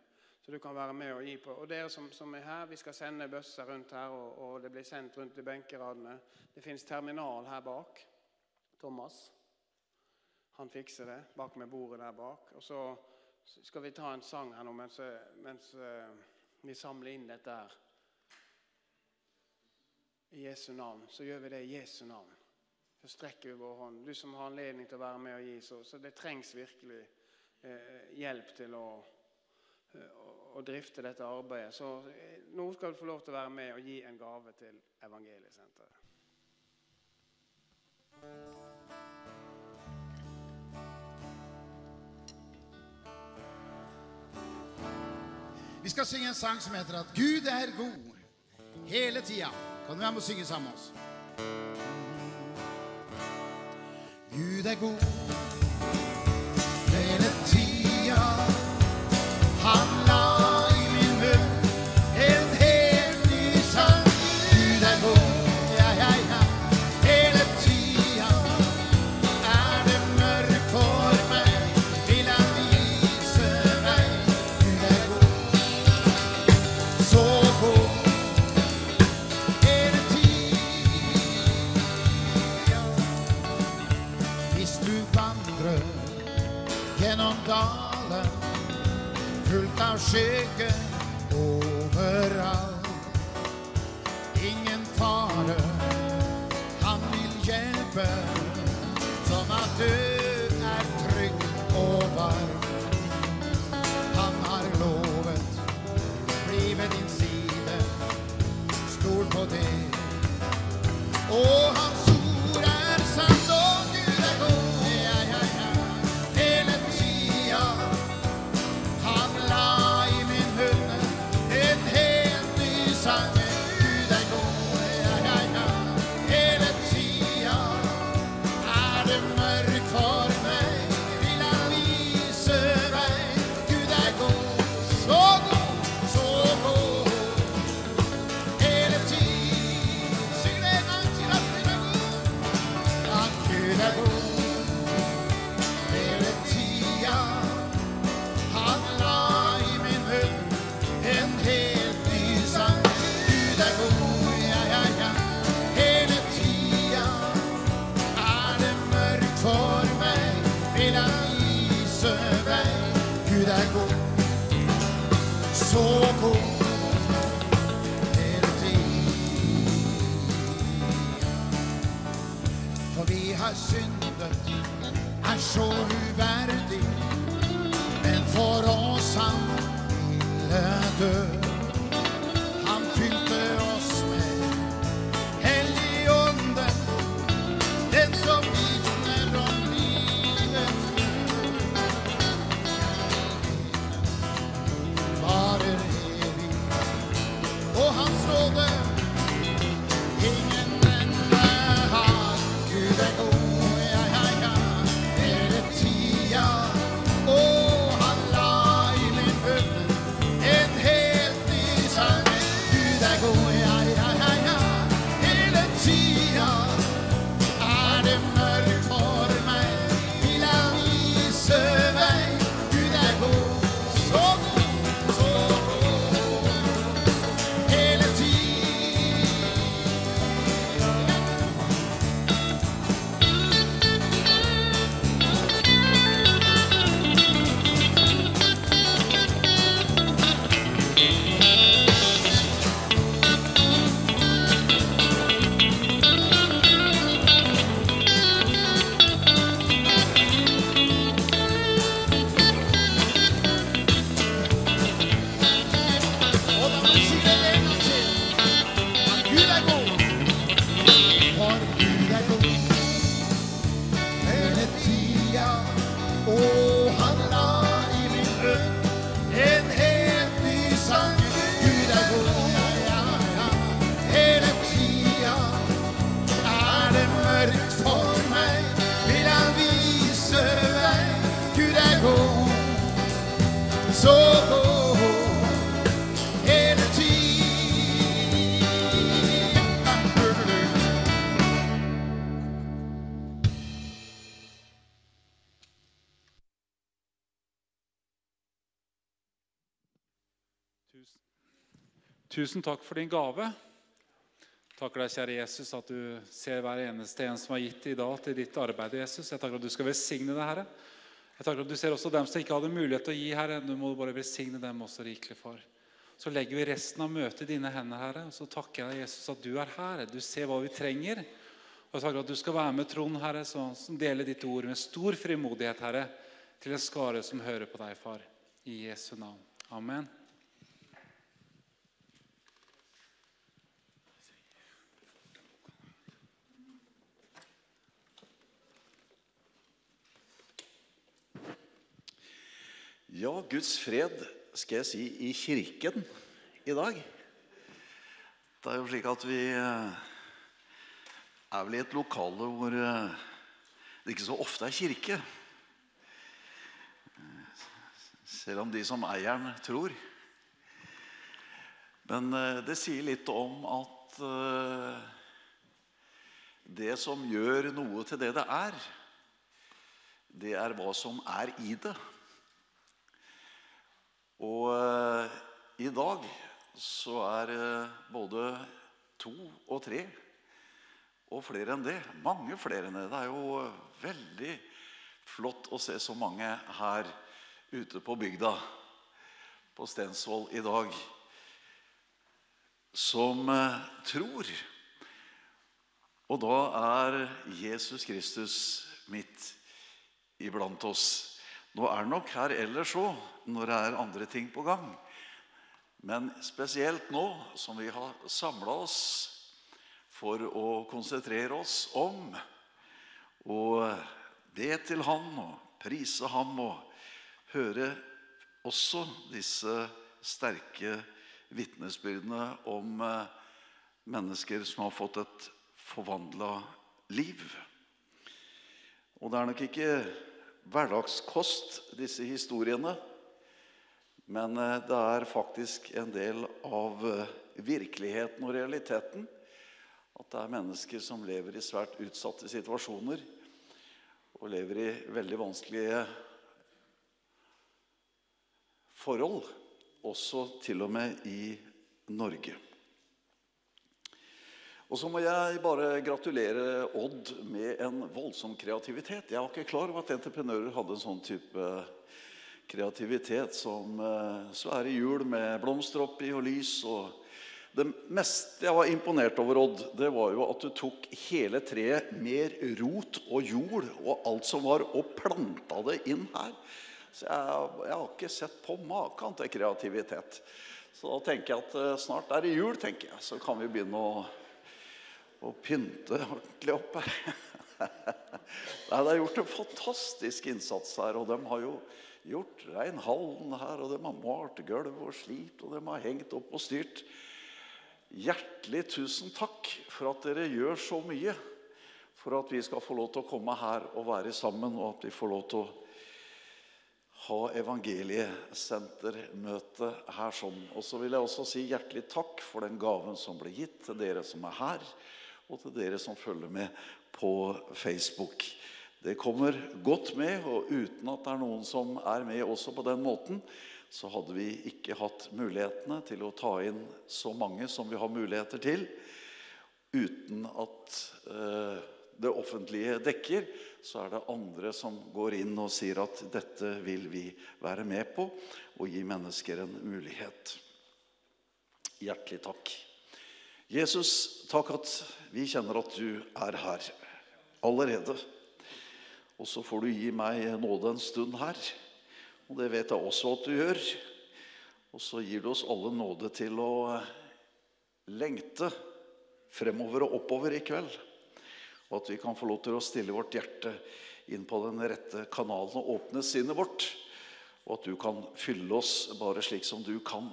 Så du kan være med og gi på. Og dere som, som er her, vi skal sende bøsser rundt her, og, og det blir sendt rundt i benkeradene. Det fins terminal her bak. Thomas. Han fikser det bak med bordet der bak. Og så skal vi ta en sang her nå mens, mens uh, vi samler inn dette her. I Jesu navn. Så gjør vi det i Jesu navn. Så strekker vi vår hånd. Du som har anledning til å være med og gi, så, så det trengs virkelig uh, hjelp til å, uh, å drifte dette arbeidet. Så nå skal du få lov til å være med og gi en gave til Evangeliesenteret. Vi skal synge en sang som heter at Gud er god hele tida. Kan du være med og synge sammen med oss? Gud er god Tusen, takk for din gave. Takker deg, kjære Jesus, at du ser hver eneste en som har gitt i dag til ditt arbeid, Jesus. Jeg takker at du skal velsigne det, Herre. Jeg takker at du ser også dem som ikke hadde mulighet til å gi, Herre. Du må bare velsigne dem også rikelig, far. Så legger vi resten av møtet i dine hender, Herre. Og så takker jeg deg, Jesus, at du er her. Du ser hva vi trenger. Og jeg takker at du skal være med Trond, Herre, som deler ditt ord med stor frimodighet, Herre, til en skare som hører på deg, far. I Jesu navn. Amen. Ja, Guds fred skal jeg si i kirken i dag. Det er jo slik at vi eh, er vel i et lokale hvor eh, det ikke så ofte er kirke. Selv om de som eier den, tror. Men eh, det sier litt om at eh, det som gjør noe til det det er, det er hva som er i det. Og eh, i dag så er eh, både to og tre og flere enn det. Mange flere enn det. Det er jo eh, veldig flott å se så mange her ute på bygda på Stensvoll i dag som tror. Og da er Jesus Kristus midt iblant oss. Nå er det nok her ellers òg, når det er andre ting på gang. Men spesielt nå som vi har samla oss for å konsentrere oss om å be til Han og prise Ham og høre også disse sterke vitnesbyrdene om eh, mennesker som har fått et forvandla liv. Og det er nok ikke hverdagskost, disse historiene. Men eh, det er faktisk en del av eh, virkeligheten og realiteten. At det er mennesker som lever i svært utsatte situasjoner. Og lever i veldig vanskelige forhold. Også til og med i Norge. Og så må jeg bare gratulere Odd med en voldsom kreativitet. Jeg var ikke klar over at entreprenører hadde en sånn type kreativitet som eh, svære hjul med blomster oppi og lys og Det meste jeg var imponert over, Odd, det var jo at du tok hele treet mer rot og jord og alt som var, og planta det inn her. Så jeg, jeg har ikke sett på maken til kreativitet. Så da tenker jeg at eh, snart er det jul, tenker jeg. Så kan vi begynne å, å pynte ordentlig opp her. Nei, det er gjort en fantastisk innsats her, og de har jo gjort rein hallen her, og de har malt gulv og slipt, og de har hengt opp og styrt. Hjertelig tusen takk for at dere gjør så mye for at vi skal få lov til å komme her og være sammen, og at vi får lov til å ha evangeliesentermøte her sånn. Og så vil jeg også si hjertelig takk for den gaven som ble gitt til dere som er her, og til dere som følger med på Facebook. Det kommer godt med, og uten at det er noen som er med også på den måten, så hadde vi ikke hatt mulighetene til å ta inn så mange som vi har muligheter til, uten at eh, det offentlige dekker, så er det andre som går inn og sier at dette vil vi være med på, og gi mennesker en mulighet. Hjertelig takk. Jesus, takk at vi kjenner at du er her allerede. Og så får du gi meg nåde en stund her. Og det vet jeg også at du gjør. Og så gir du oss alle nåde til å lengte fremover og oppover i kveld. Og at vi kan få lov til å stille vårt hjerte inn på den rette kanalen og åpne sinnet vårt. Og at du kan fylle oss bare slik som du kan.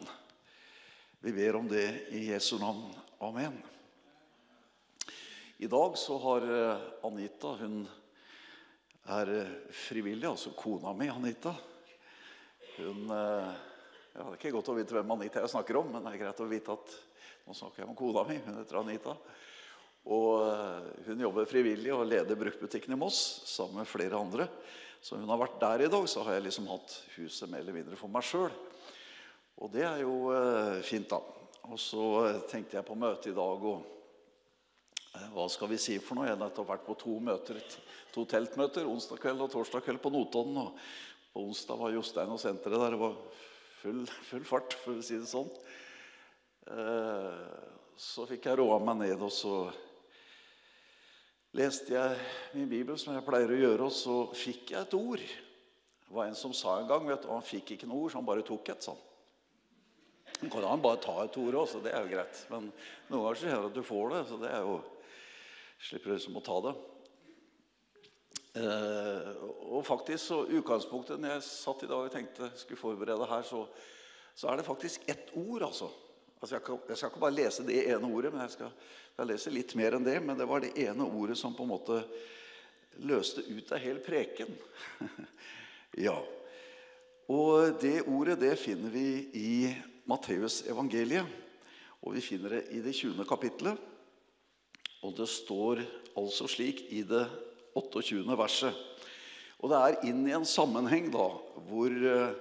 Vi ber om det i Jesu navn. Amen. I dag så har eh, Anita Hun er eh, frivillig, altså kona mi, Anita. Hun eh, ja, Det er ikke godt å vite hvem Anita jeg snakker om, men det er greit å vite at nå snakker jeg om kona mi. Hun heter Anita. Og hun jobber frivillig og leder bruktbutikken i Moss sammen med flere andre. Så hun har vært der i dag, så har jeg liksom hatt huset mer eller mindre for meg sjøl. Og det er jo fint, da. Og så tenkte jeg på møtet i dag og hva skal vi si for noe? Jeg har nettopp vært på to møter, to teltmøter. Onsdag kveld og torsdag kveld på Notodden. Og på onsdag var Jostein og senteret der. Det var full, full fart, for å si det sånn. Så fikk jeg roa meg ned, og så leste jeg min bibel, som jeg pleier å gjøre, og så fikk jeg et ord. Det var en som sa en gang vet du, Han fikk ikke noe ord, så han bare tok et. sånn. Kan han bare ta et ord også, det er jo greit. Men noen ganger så hender det at du får det, så det er jo Slipper liksom å ta det. Eh, og faktisk så utgangspunktet når jeg satt i dag og tenkte skulle forberede her, så, så er det faktisk ett ord, altså. altså jeg, kan, jeg, skal ikke bare lese det ene ordet, men jeg skal, jeg lese litt mer enn det. Men det var det ene ordet som på en måte løste ut av hel preken. ja. Og det ordet det finner vi i Matteus evangeliet. Og vi finner det i det 20. kapittelet. Og det står altså slik i det 28. verset. Og det er inn i en sammenheng da, hvor eh,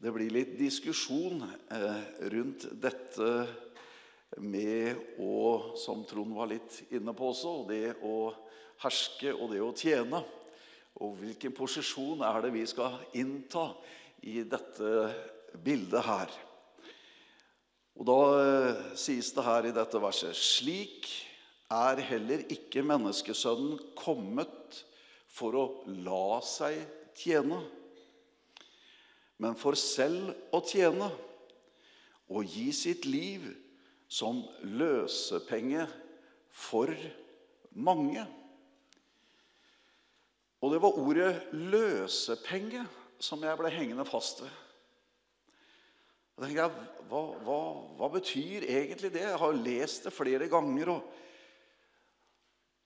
det blir litt diskusjon eh, rundt dette med å, som Trond var litt inne på også, det å herske og det å tjene. Og hvilken posisjon er det vi skal innta i dette bildet her? Og da eh, sies det her i dette verset Slik er heller ikke menneskesønnen kommet for å la seg tjene, men for selv å tjene og gi sitt liv som løsepenge for mange. Og det var ordet 'løsepenge' som jeg ble hengende fast ved. Og jeg, hva, hva, hva, betyr egentlig det? Jeg har lest det flere ganger. og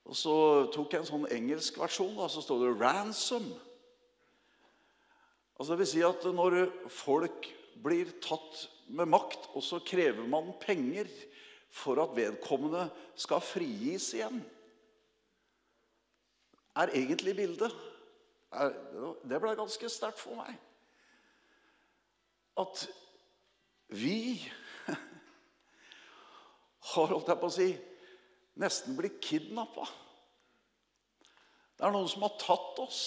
og så tok jeg en sånn engelsk versjon, og så står det 'ransom'. Altså Det vil si at når folk blir tatt med makt, og så krever man penger for at vedkommende skal frigis igjen, er egentlig bildet. Det ble ganske sterkt for meg. At vi har, holdt jeg på å si nesten blitt kidnappa. Det er noen som har tatt oss,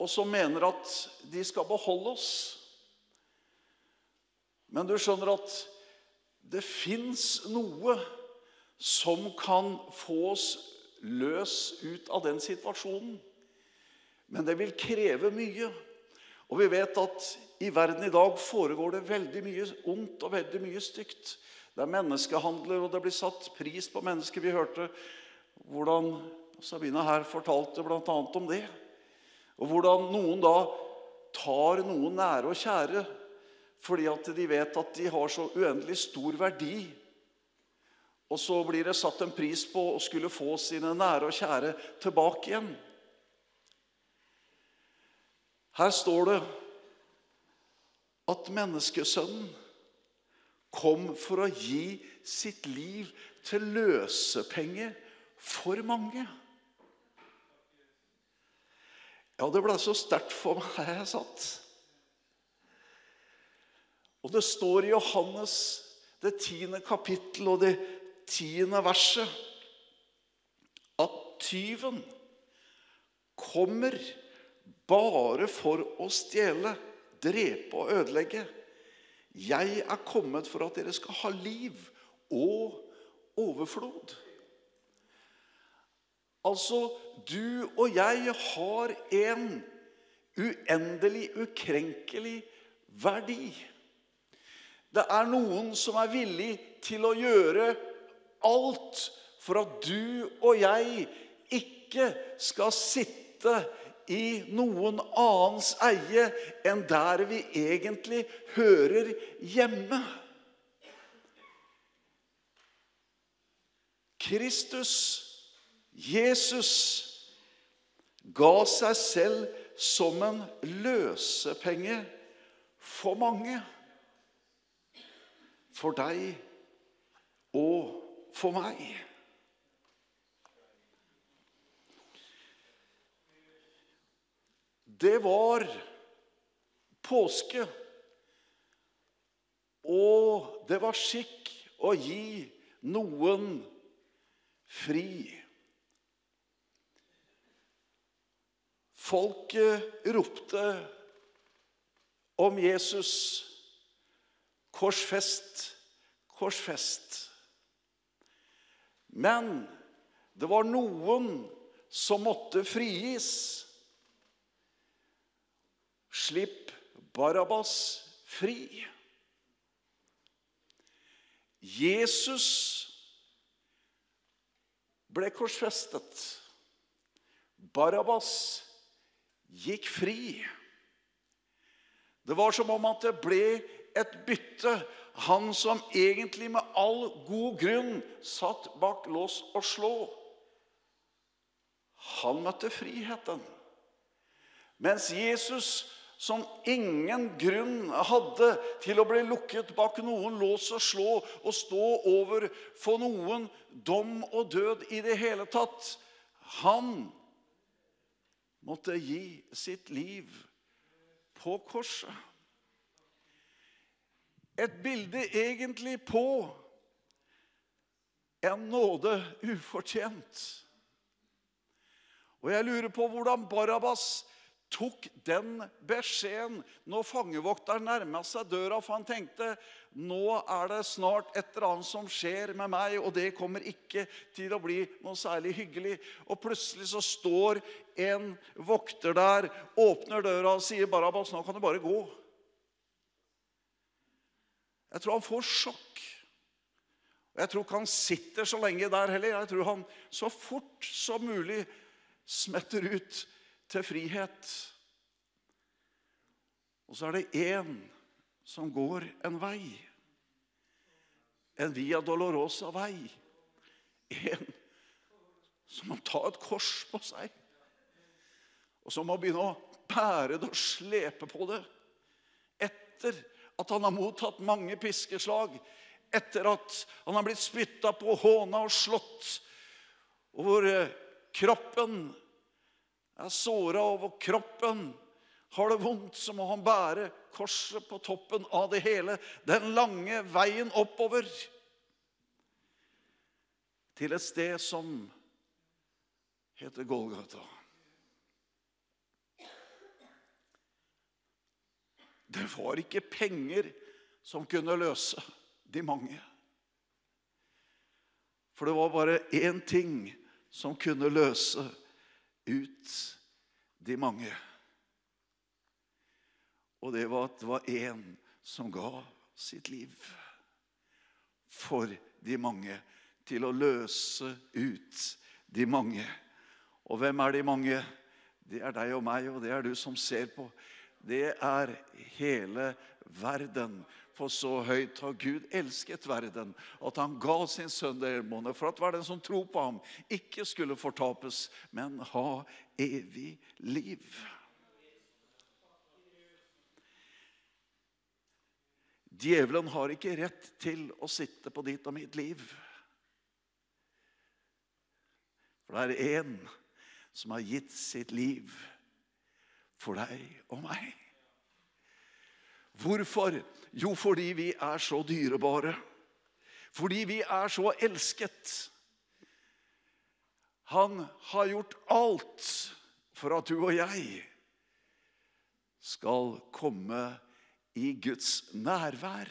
og som mener at de skal beholde oss. Men du skjønner at det fins noe som kan få oss løs ut av den situasjonen. Men det vil kreve mye. Og vi vet at i verden i dag foregår det veldig mye ondt og veldig mye stygt. Det er menneskehandler, og det blir satt pris på mennesker. Vi hørte hvordan Sabina her fortalte bl.a. om det. Og hvordan noen da tar noen nære og kjære fordi at de vet at de har så uendelig stor verdi. Og så blir det satt en pris på å skulle få sine nære og kjære tilbake igjen. Her står det at menneskesønnen kom for å gi sitt liv til løsepenge for mange. Ja, det ble så sterkt for meg her jeg satt. Og det står i Johannes det tiende kapittel og det tiende verset at tyven kommer bare for å stjele, drepe og ødelegge. Jeg er kommet for at dere skal ha liv og overflod. Altså, du og jeg har en uendelig, ukrenkelig verdi. Det er noen som er villig til å gjøre alt for at du og jeg ikke skal sitte i noen annens eie enn der vi egentlig hører hjemme. Kristus, Jesus, ga seg selv som en løsepenge for mange for deg og for meg. Det var påske, og det var skikk å gi noen fri. Folket ropte om Jesus Korsfest, korsfest. Men det var noen som måtte frigis. Slipp Barabas fri. Jesus ble korsfestet. Barabas gikk fri. Det var som om at det ble et bytte. Han som egentlig med all god grunn satt bak lås og slå. Han møtte friheten. Mens Jesus, som ingen grunn hadde til å bli lukket bak noen lås og slå og stå over for noen dom og død i det hele tatt, han måtte gi sitt liv på korset. Et bilde egentlig på en nåde ufortjent. Og jeg lurer på hvordan Barabas tok den beskjeden når fangevokteren nærma seg døra, for han tenkte nå er det snart et eller annet som skjer med meg, og det kommer ikke til å bli noe særlig hyggelig. Og plutselig så står en vokter der, åpner døra og sier, 'Barabas, nå kan du bare gå'. Jeg tror han får sjokk. Og Jeg tror ikke han sitter så lenge der heller. Jeg tror han så fort som mulig smetter ut til frihet. Og så er det én som går en vei. En via dolorosa-vei. En som må ta et kors på seg. Og som må begynne å bære det og slepe på det. Etter at han har mottatt mange piskeslag. Etter at han har blitt spytta på, håna og slått. Og hvor eh, kroppen er såra, og kroppen har det vondt, så må han bære korset på toppen av det hele. Den lange veien oppover til et sted som heter Golgata. Det var ikke penger som kunne løse de mange. For det var bare én ting som kunne løse ut de mange. Og det var at det var én som ga sitt liv for de mange. Til å løse ut de mange. Og hvem er de mange? Det er deg og meg, og det er du som ser på. Det er hele verden. For så høyt har Gud elsket verden, at han ga sin sønn delmåne for at hver den som tror på ham, ikke skulle fortapes, men ha evig liv. Djevelen har ikke rett til å sitte på ditt og mitt liv. For det er én som har gitt sitt liv for deg og meg. Hvorfor? Jo, fordi vi er så dyrebare. Fordi vi er så elsket. Han har gjort alt for at du og jeg skal komme i Guds nærvær.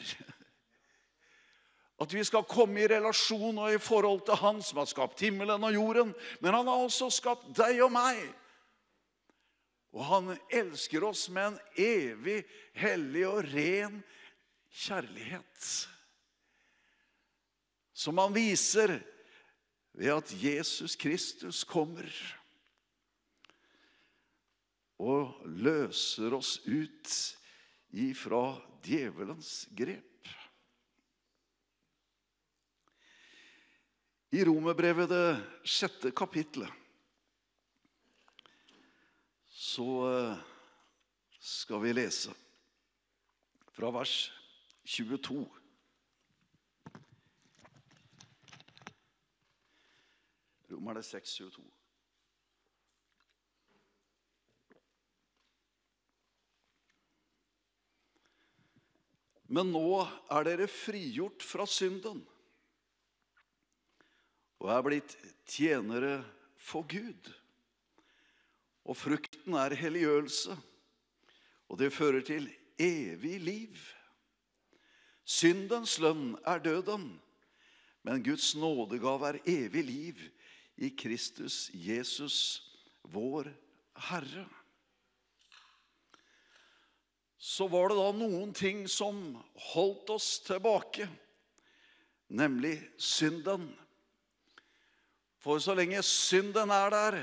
At vi skal komme i relasjon og i forhold til Han som har skapt himmelen og jorden. Men han har også skapt deg og meg. Og han elsker oss med en evig, hellig og ren kjærlighet. Som han viser ved at Jesus Kristus kommer og løser oss ut ifra djevelens grep. I Romerbrevet, det sjette kapitlet, så eh, skal vi lese fra vers 22. Romerne 6, 22. Men nå er dere frigjort fra synden og er blitt tjenere for Gud. Og frukten er helliggjørelse, og det fører til evig liv. Syndens lønn er døden, men Guds nådegave er evig liv i Kristus Jesus, vår Herre så var det da noen ting som holdt oss tilbake, nemlig synden. For så lenge synden er der,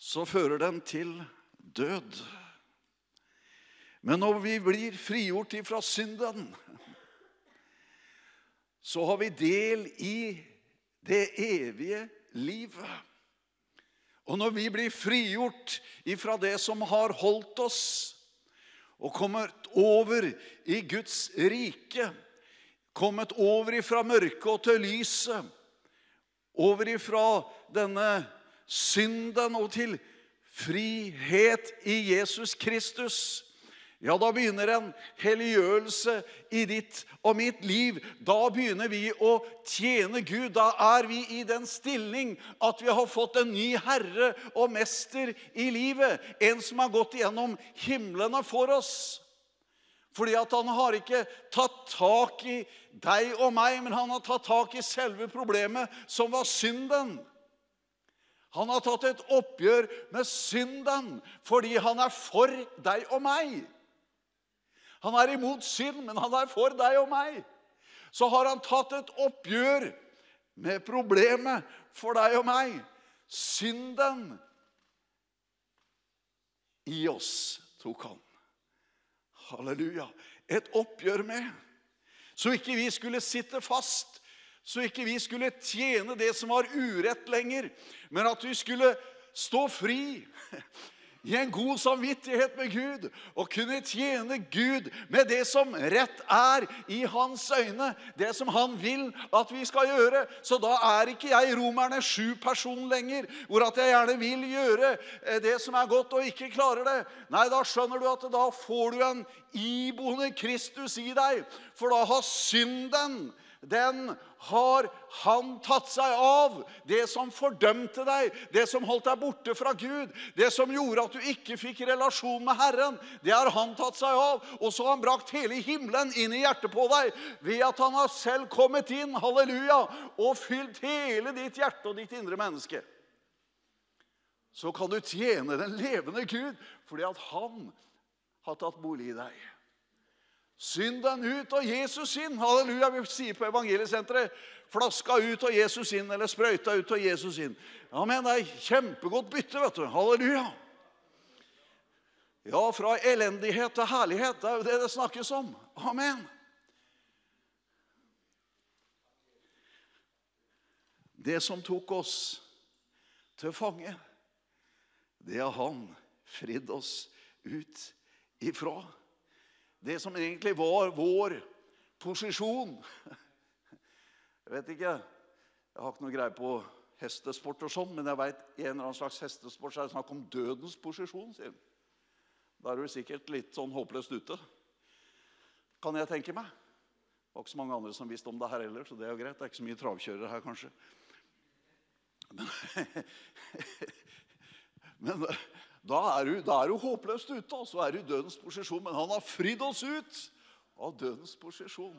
så fører den til død. Men når vi blir frigjort ifra synden, så har vi del i det evige livet. Og når vi blir frigjort ifra det som har holdt oss og kommet over i Guds rike. Kommet over ifra mørket og til lyset. Over ifra denne synden og til frihet i Jesus Kristus ja, da begynner en helliggjørelse i ditt og mitt liv. Da begynner vi å tjene Gud. Da er vi i den stilling at vi har fått en ny herre og mester i livet. En som har gått igjennom himlene for oss. Fordi at han har ikke tatt tak i deg og meg, men han har tatt tak i selve problemet, som var synden. Han har tatt et oppgjør med synden fordi han er for deg og meg. Han er imot synd, men han er for deg og meg. Så har han tatt et oppgjør med problemet for deg og meg. Synden i oss tok han. Halleluja. Et oppgjør med. Så ikke vi skulle sitte fast, så ikke vi skulle tjene det som var urett lenger, men at vi skulle stå fri i en god samvittighet med Gud og kunne tjene Gud med det som rett er i hans øyne, det som han vil at vi skal gjøre. Så da er ikke jeg romerne sju person lenger, hvor at jeg gjerne vil gjøre eh, det som er godt, og ikke klarer det. Nei, da skjønner du at da får du en iboende Kristus i deg, for da har synden den har han tatt seg av. Det som fordømte deg, det som holdt deg borte fra Gud, det som gjorde at du ikke fikk relasjon med Herren, det har han tatt seg av. Og så har han brakt hele himmelen inn i hjertet på deg ved at han har selv kommet inn, halleluja, og fylt hele ditt hjerte og ditt indre menneske. Så kan du tjene den levende Gud fordi at han har tatt bolig i deg. Synd den ut og Jesus inn. Halleluja, vi sier på evangeliesenteret. Flaska ut og Jesus inn, eller sprøyta ut og Jesus inn. Amen, Det er kjempegodt bytte, vet du. Halleluja. Ja, fra elendighet til herlighet. Det er jo det det snakkes om. Amen. Det som tok oss til fange, det har han fridd oss ut ifra det som egentlig var vår posisjon. Jeg vet ikke. Jeg har ikke noe greie på hestesport og sånn, men jeg vet i en eller annen slags hestesport så er det snakk om dødens posisjon, sier de. Da er du sikkert litt sånn håpløst ute. Kan jeg tenke meg. Det var ikke så mange andre som visste om det her heller, så det er jo greit. Det er ikke så mye travkjørere her, kanskje. Men, men da er, du, da er du håpløst ute, og så er du i dødens posisjon. Men han har fridd oss ut av dødens posisjon.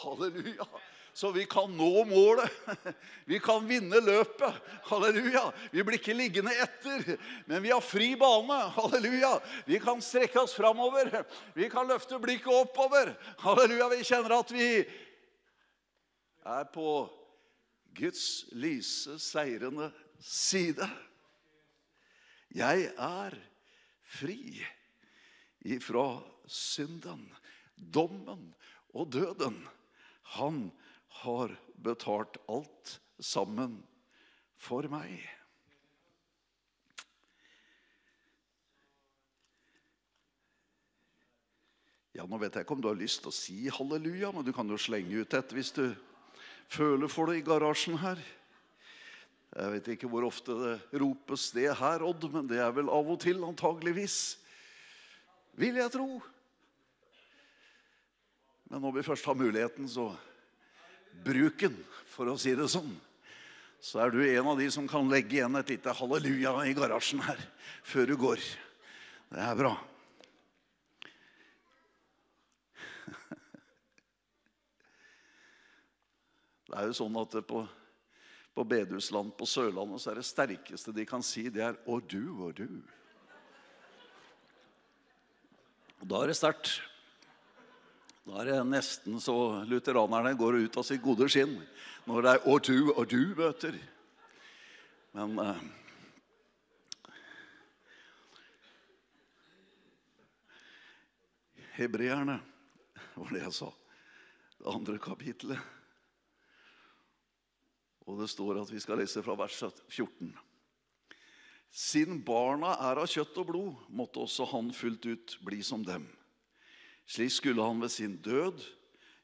Halleluja. Så vi kan nå målet. Vi kan vinne løpet. Halleluja. Vi blir ikke liggende etter, men vi har fri bane. Halleluja. Vi kan strekke oss framover. Vi kan løfte blikket oppover. Halleluja. Vi kjenner at vi er på Guds lyse, seirende side. Jeg er fri ifra synden, dommen og døden. Han har betalt alt sammen for meg. Ja, Nå vet jeg ikke om du har lyst til å si halleluja, men du kan jo slenge ut et hvis du føler for det i garasjen her. Jeg vet ikke hvor ofte det ropes det her, Odd, men det er vel av og til, antageligvis. Vil jeg tro. Men når vi først har muligheten, så bruk den, for å si det sånn. Så er du en av de som kan legge igjen et lite halleluja i garasjen her før du går. Det er bra. Det er jo sånn at på, på bedehusland på Sørlandet så er det sterkeste de kan si, det er 'Å, du, og du'. Og Da er det sterkt. Da er det nesten så lutheranerne går ut av sitt gode skinn når det er 'Å, du, og du' møter. Men eh, Hebreerne var det jeg sa. Det andre kapitlet. Og det står at vi skal lese fra vers 14. Siden barna er av kjøtt og blod, måtte også han fullt ut bli som dem. Slik skulle han ved sin død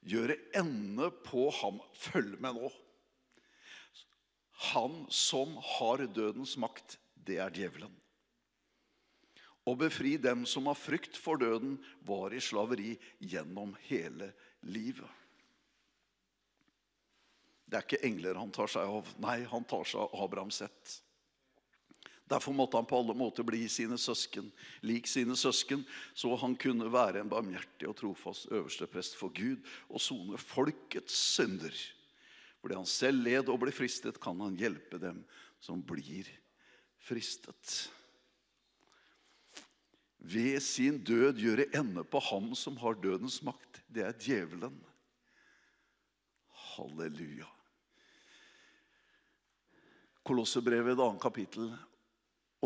gjøre ende på ham. Følg med nå. Han som har dødens makt, det er djevelen. Og befri dem som av frykt for døden var i slaveri gjennom hele livet. Det er ikke engler han tar seg av. Nei, han tar seg av Abrahams ett. Derfor måtte han på alle måter bli sine søsken, lik sine søsken, så han kunne være en barmhjertig og trofast øverste prest for Gud og sone folkets synder. Fordi han selv led og ble fristet, kan han hjelpe dem som blir fristet. Ved sin død gjøre ende på ham som har dødens makt. Det er djevelen. Halleluja. Kolossebrevet, 2. kapittel,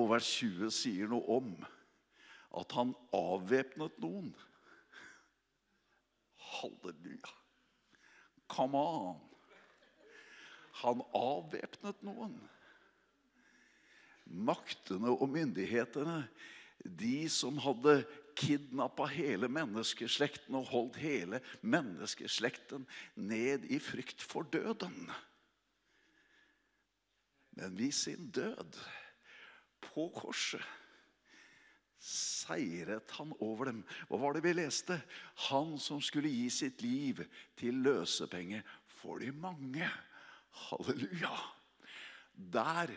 og vers 20 sier noe om at han avvæpnet noen. Halleluja. Come on. Han avvæpnet noen. Maktene og myndighetene, de som hadde kidnappa hele menneskeslekten og holdt hele menneskeslekten ned i frykt for døden. Men ved sin død på korset seiret han over dem. Hva var det vi leste? Han som skulle gi sitt liv til løsepenge for de mange. Halleluja. Der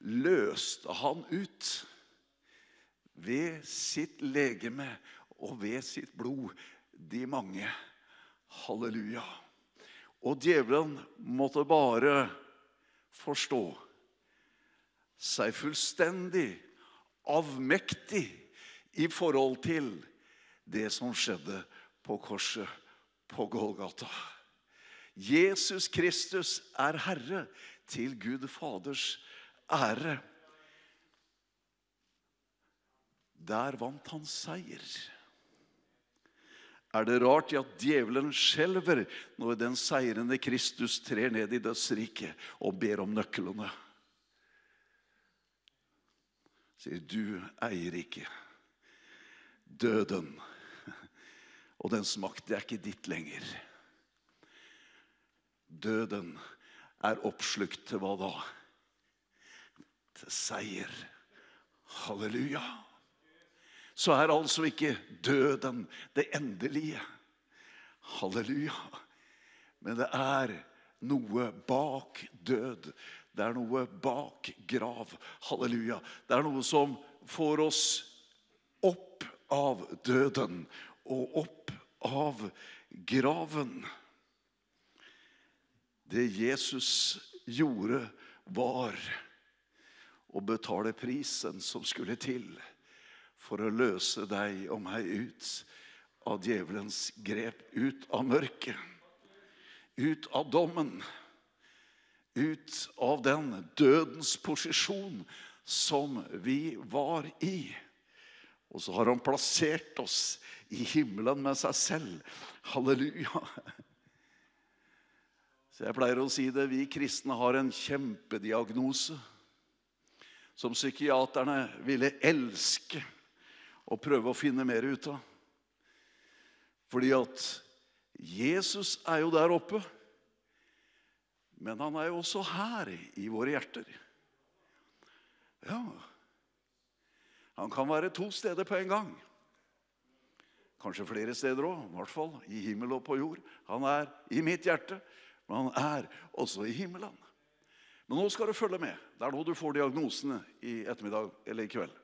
løste han ut ved sitt legeme og ved sitt blod de mange. Halleluja. Og djevelen måtte bare forstå seg fullstendig avmektig i forhold til det som skjedde på korset på Golgata. Jesus Kristus er Herre til Gud Faders ære. Der vant han seier. Er det rart at djevelen skjelver når den seirende Kristus trer ned i dødsriket og ber om nøklene? Sier du eier ikke døden og dens makt. Det er ikke ditt lenger. Døden er oppslukt til hva da? Til seier. Halleluja. Så er altså ikke døden det endelige. Halleluja. Men det er noe bak død. Det er noe bak grav. Halleluja. Det er noe som får oss opp av døden og opp av graven. Det Jesus gjorde, var å betale prisen som skulle til for å løse deg og meg ut av djevelens grep, ut av mørket, ut av dommen, ut av den dødens posisjon som vi var i. Og så har han plassert oss i himmelen med seg selv. Halleluja. Så jeg pleier å si det, vi kristne har en kjempediagnose som psykiaterne ville elske å prøve å finne mer ut av. Fordi at Jesus er jo der oppe, men han er jo også her i våre hjerter. Ja, han kan være to steder på en gang. Kanskje flere steder òg, i hvert fall i himmel og på jord. Han er i mitt hjerte, men han er også i himmelen. Men nå skal du følge med. Det er nå du får diagnosene i ettermiddag eller i kveld.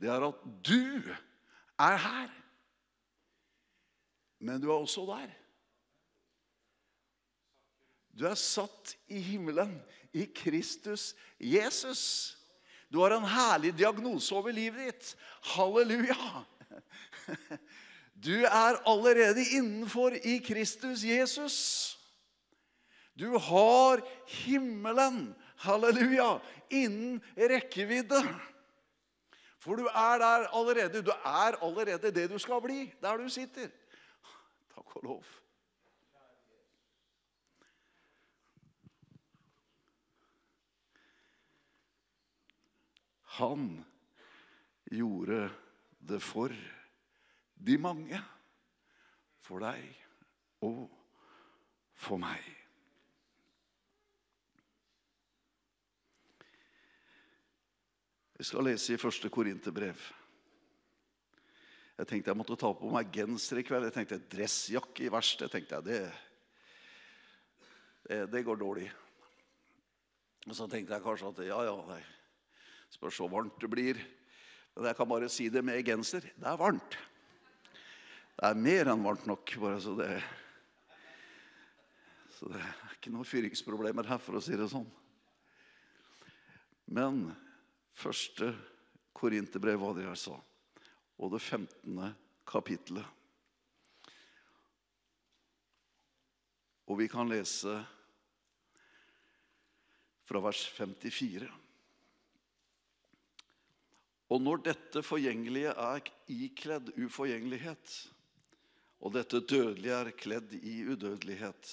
Det er at du er her, men du er også der. Du er satt i himmelen i Kristus Jesus. Du har en herlig diagnose over livet ditt. Halleluja! Du er allerede innenfor i Kristus Jesus. Du har himmelen, halleluja, innen rekkevidde. For du er der allerede. Du er allerede det du skal bli, der du sitter. Takk og lov. Han gjorde det for de mange. For deg og for meg. Jeg skal lese i første Korinterbrev. Jeg tenkte jeg måtte ta på meg genser i kveld. Jeg tenkte Dressjakke i tenkte jeg, det, det, det, går dårlig. Og Så tenkte jeg kanskje at ja, ja, det spørs så varmt det blir. Men jeg kan bare si det med genser. Det er varmt. Det er mer enn varmt nok. bare så det, så det er ikke noen fyringsproblemer her, for å si det sånn. Men første Korinterbrev, hva det jeg sa, og det 15. kapittelet. Og vi kan lese fra vers 54. Og når dette forgjengelige er ikledd uforgjengelighet, og dette dødelige er kledd i udødelighet,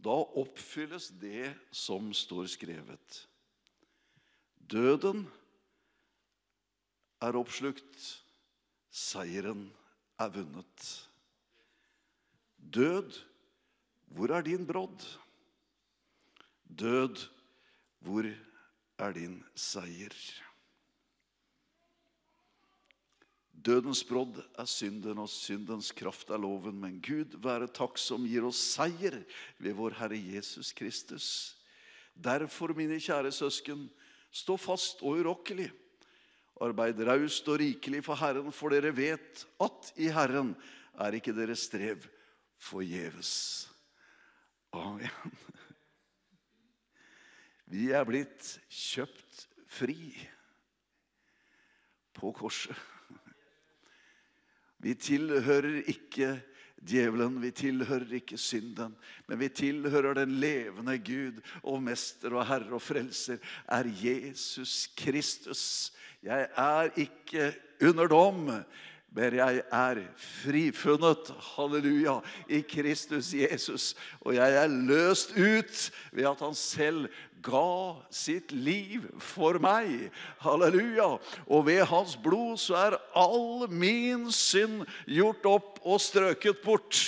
da oppfylles det som står skrevet. Døden er oppslukt, seieren er vunnet. Død, hvor er din brodd? Død, hvor er din seier? Dødens brodd er synden, og syndens kraft er loven. Men Gud være takk som gir oss seier ved vår Herre Jesus Kristus. Derfor, mine kjære søsken, stå fast og urokkelig. Arbeid raust og rikelig for Herren, for dere vet at i Herren er ikke deres strev forgjeves. Amen. Vi er blitt kjøpt fri på korset. Vi tilhører ikke djevelen, vi tilhører ikke synden, men vi tilhører den levende Gud og mester og herre og frelser er Jesus Kristus. Jeg er ikke under dom, men jeg er frifunnet, halleluja, i Kristus Jesus. Og jeg er løst ut ved at han selv ga sitt liv for meg. Halleluja. Og ved hans blod så er all min synd gjort opp og strøket bort.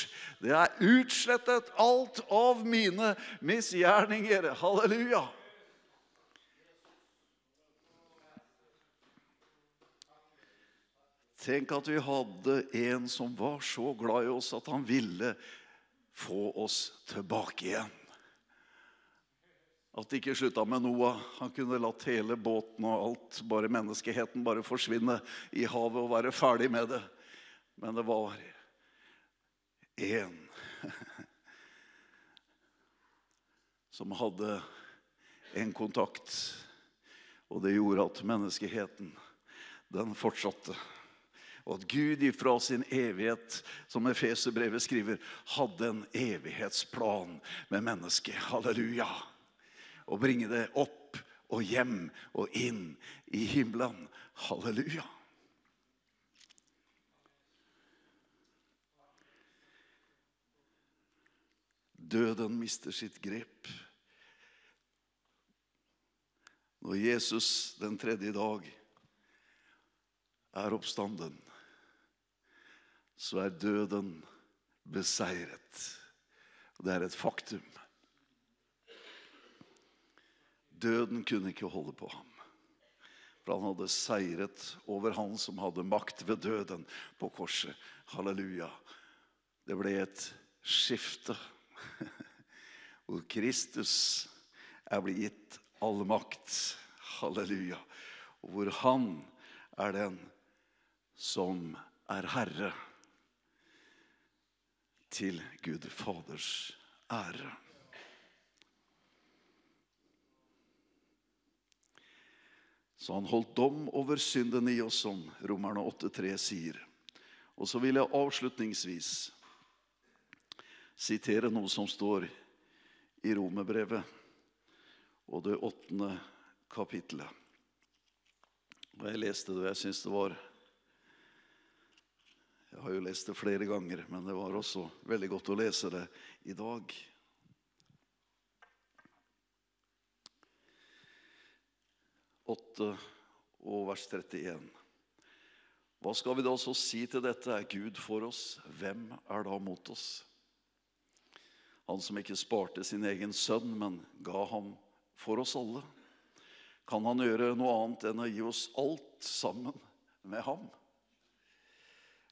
Det er utslettet alt av mine misgjerninger. Halleluja. Tenk at vi hadde en som var så glad i oss at han ville få oss tilbake igjen. At det ikke slutta med Noah. Han kunne latt hele båten og alt, bare menneskeheten, bare forsvinne i havet og være ferdig med det. Men det var én som hadde en kontakt, og det gjorde at menneskeheten, den fortsatte. Og at Gud ifra sin evighet, som Efeserbrevet skriver, hadde en evighetsplan med mennesket. Halleluja! Og bringe det opp og hjem og inn i himmelen. Halleluja! Døden mister sitt grep. Når Jesus den tredje dag er oppstanden, så er døden beseiret. Det er et faktum. Døden kunne ikke holde på ham. For han hadde seiret over han som hadde makt ved døden på korset. Halleluja. Det ble et skifte hvor Kristus er blitt gitt all makt. Halleluja. Og hvor han er den som er herre til Gud Faders ære. Så han holdt dom over synden i oss, som Romerne 8,3 sier. Og så vil jeg avslutningsvis sitere noe som står i Romerbrevet og det åttende kapittelet. Og jeg leste det, og jeg syns det var Jeg har jo lest det flere ganger, men det var også veldig godt å lese det i dag. 8 og vers 31. Hva skal vi da så si til dette? Er Gud for oss? Hvem er da mot oss? Han som ikke sparte sin egen sønn, men ga ham for oss alle. Kan han gjøre noe annet enn å gi oss alt sammen med ham?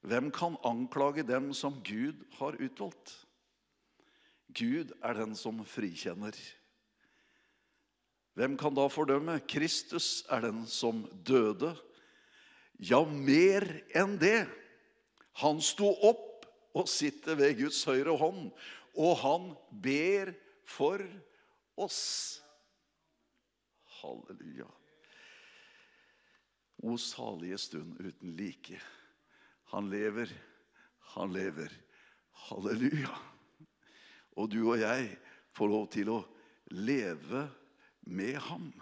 Hvem kan anklage dem som Gud har utvalgt? Gud er den som frikjenner. Hvem kan da fordømme? Kristus er den som døde. Ja, mer enn det. Han sto opp og sitter ved Guds høyre hånd, og han ber for oss. Halleluja. O salige stund uten like. Han lever, han lever. Halleluja. Og du og jeg får lov til å leve med ham.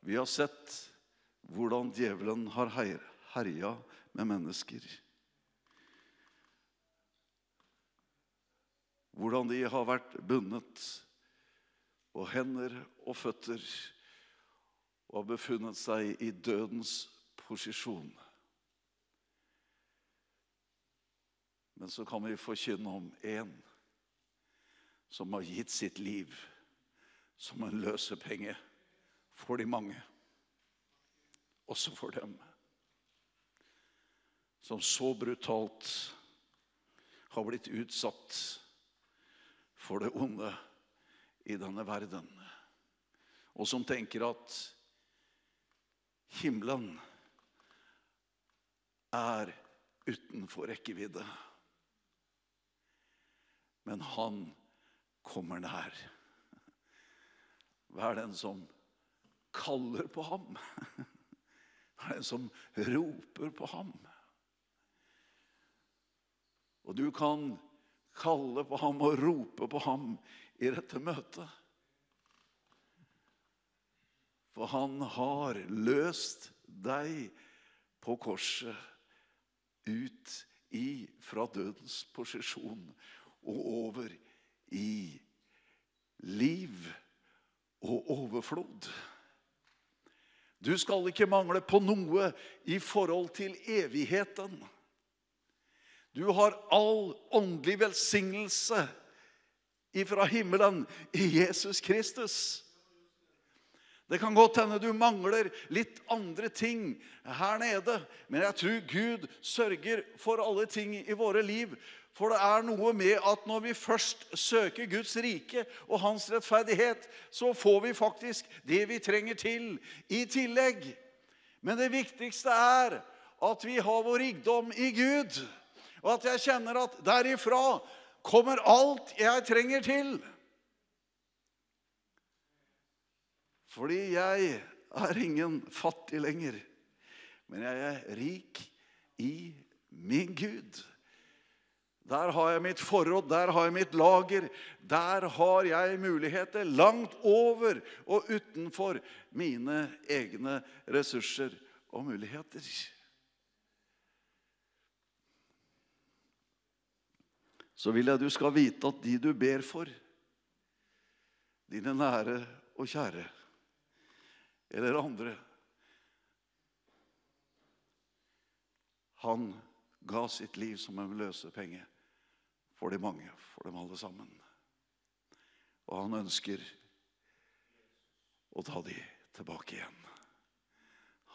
Vi har sett hvordan djevelen har herja med mennesker. Hvordan de har vært bundet og hender og føtter og har befunnet seg i dødens posisjon. Men så kan vi forkynne om én som har gitt sitt liv som en løsepenge for de mange. også for dem som så brutalt har blitt utsatt for det onde i denne verden, og som tenker at himmelen er utenfor rekkevidde. Men han kommer nær. Vær den som kaller på ham. Vær den som roper på ham. Og du kan kalle på ham og rope på ham i dette møtet. For han har løst deg på korset ut ifra fra dødens posisjon og over i liv og overflod. Du skal ikke mangle på noe i forhold til evigheten. Du har all åndelig velsignelse ifra himmelen i Jesus Kristus. Det kan godt hende du mangler litt andre ting her nede, men jeg tror Gud sørger for alle ting i våre liv. For det er noe med at når vi først søker Guds rike og hans rettferdighet, så får vi faktisk det vi trenger til i tillegg. Men det viktigste er at vi har vår rikdom i Gud, og at jeg kjenner at derifra kommer alt jeg trenger til. Fordi jeg er ingen fattig lenger, men jeg er rik i min Gud. Der har jeg mitt forråd, der har jeg mitt lager. Der har jeg muligheter langt over og utenfor mine egne ressurser og muligheter. Så vil jeg du skal vite at de du ber for, dine nære og kjære, eller andre Han ga sitt liv som en løsepenge for de mange, for dem alle sammen. Og han ønsker å ta de tilbake igjen.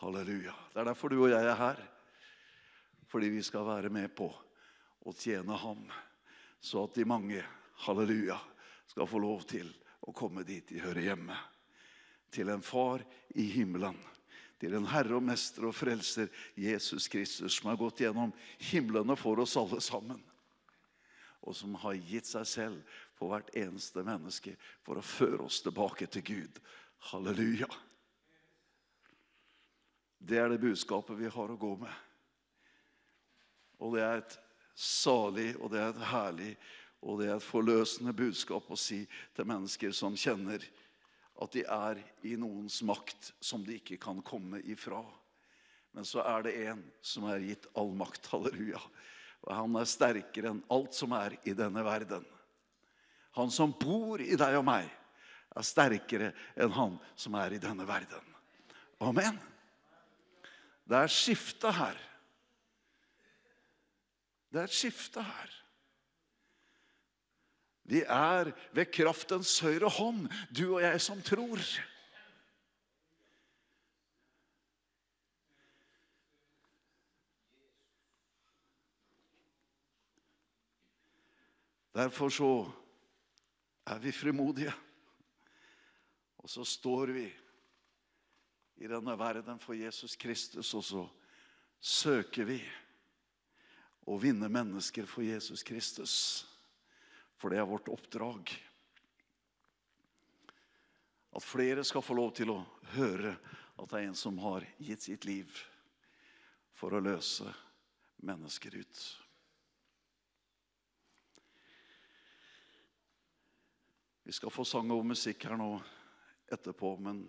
Halleluja. Det er derfor du og jeg er her. Fordi vi skal være med på å tjene ham, så at de mange, halleluja, skal få lov til å komme dit de hører hjemme. Til en far i himmelen til en herre og mester og frelser, Jesus Kristus, som har gått gjennom himlene for oss alle sammen. Og som har gitt seg selv på hvert eneste menneske for å føre oss tilbake til Gud. Halleluja. Det er det budskapet vi har å gå med. Og det er et salig, og det er et herlig, og det er et forløsende budskap å si til mennesker som kjenner at de er i noens makt som de ikke kan komme ifra. Men så er det en som er gitt all makt. Halleluja. Og han er sterkere enn alt som er i denne verden. Han som bor i deg og meg, er sterkere enn han som er i denne verden. Amen. Det er skifte her. Det er et skifte her. Vi er ved kraftens høyre hånd, du og jeg som tror. Derfor så er vi frimodige. Og så står vi i denne verden for Jesus Kristus, og så søker vi å vinne mennesker for Jesus Kristus. For det er vårt oppdrag. At flere skal få lov til å høre at det er en som har gitt sitt liv for å løse mennesker ut. Vi skal få sang og musikk her nå etterpå, men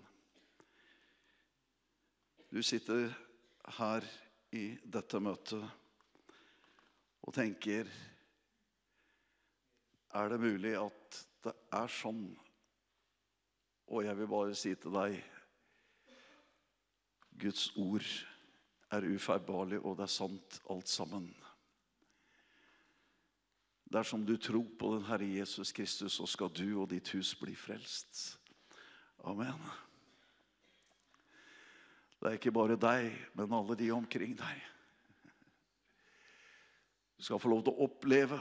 du sitter her i dette møtet og tenker Er det mulig at det er sånn? Og jeg vil bare si til deg Guds ord er ufeilbarlig, og det er sant alt sammen. Dersom du tror på den Herre Jesus Kristus, så skal du og ditt hus bli frelst. Amen. Det er ikke bare deg, men alle de omkring deg. Du skal få lov til å oppleve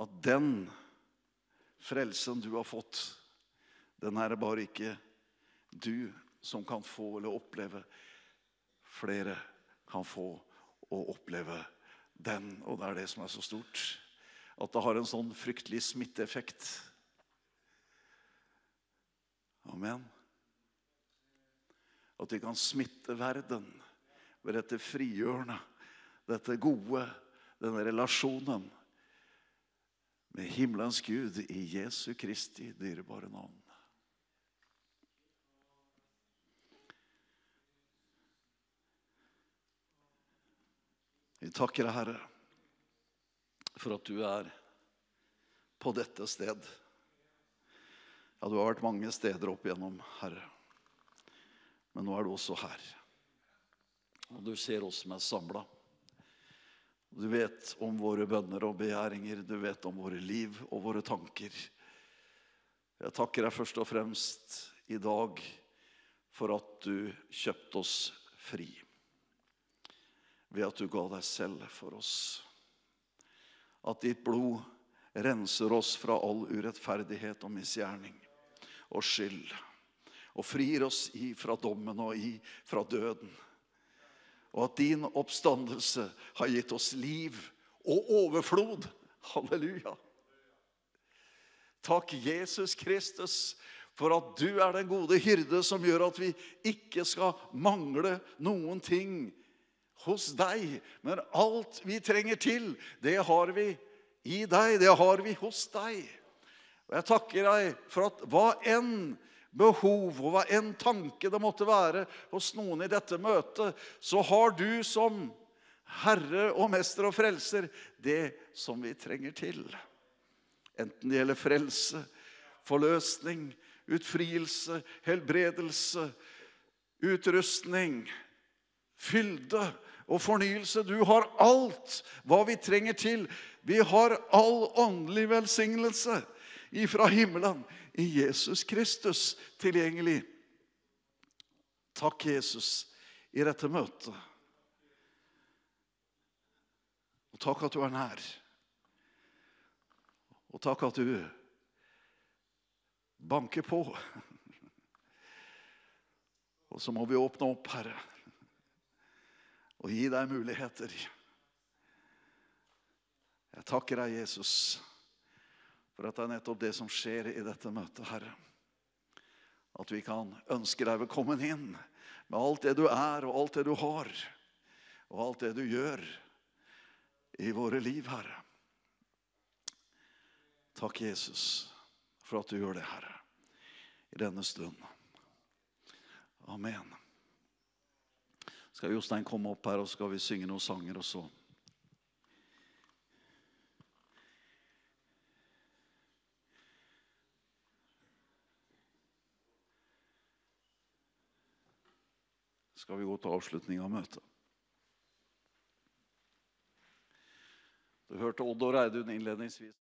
at den frelsen du har fått, den er det bare ikke du som kan få eller oppleve. Flere kan få og oppleve den, og det er det som er så stort. At det har en sånn fryktelig smitteeffekt. Amen. At vi kan smitte verden ved dette frigjørende, dette gode, denne relasjonen med himmelens Gud i Jesu Kristi dyrebare navn. Vi takker deg, Herre, for at du er på dette sted. Ja, du har vært mange steder opp igjennom, Herre. Men nå er du også her. Og du ser oss som er samla. Du vet om våre bønner og begjæringer. Du vet om våre liv og våre tanker. Jeg takker deg først og fremst i dag for at du kjøpte oss fri. Ved at du ga deg selv for oss. At ditt blod renser oss fra all urettferdighet og misgjerning og skyld. Og frir oss i fra dommen og i fra døden. Og at din oppstandelse har gitt oss liv og overflod. Halleluja. Takk, Jesus Kristus, for at du er den gode hyrde som gjør at vi ikke skal mangle noen ting hos deg. Men alt vi trenger til, det har vi i deg. Det har vi hos deg. Og jeg takker deg for at hva enn behov og hva enn tanke det måtte være hos noen i dette møtet, så har du som Herre og Mester og Frelser det som vi trenger til. Enten det gjelder frelse, forløsning, utfrielse, helbredelse, utrustning, fylde og fornyelse. Du har alt hva vi trenger til. Vi har all åndelig velsignelse ifra himmelen i Jesus Kristus tilgjengelig. Takk, Jesus, i dette møtet. Og takk at du er nær. Og takk at du banker på. Og så må vi åpne opp, Herre, og gi deg muligheter. Jeg takker deg, Jesus, for at det er nettopp det som skjer i dette møtet, Herre. At vi kan ønske deg velkommen inn med alt det du er, og alt det du har, og alt det du gjør i våre liv, Herre. Takk, Jesus, for at du gjør det, Herre, i denne stund. Amen. Skal Jostein komme opp her, og så skal vi synge noen sanger også. Skal vi gå til avslutning av møtet. Du hørte Odd og Reidun innledningsvis.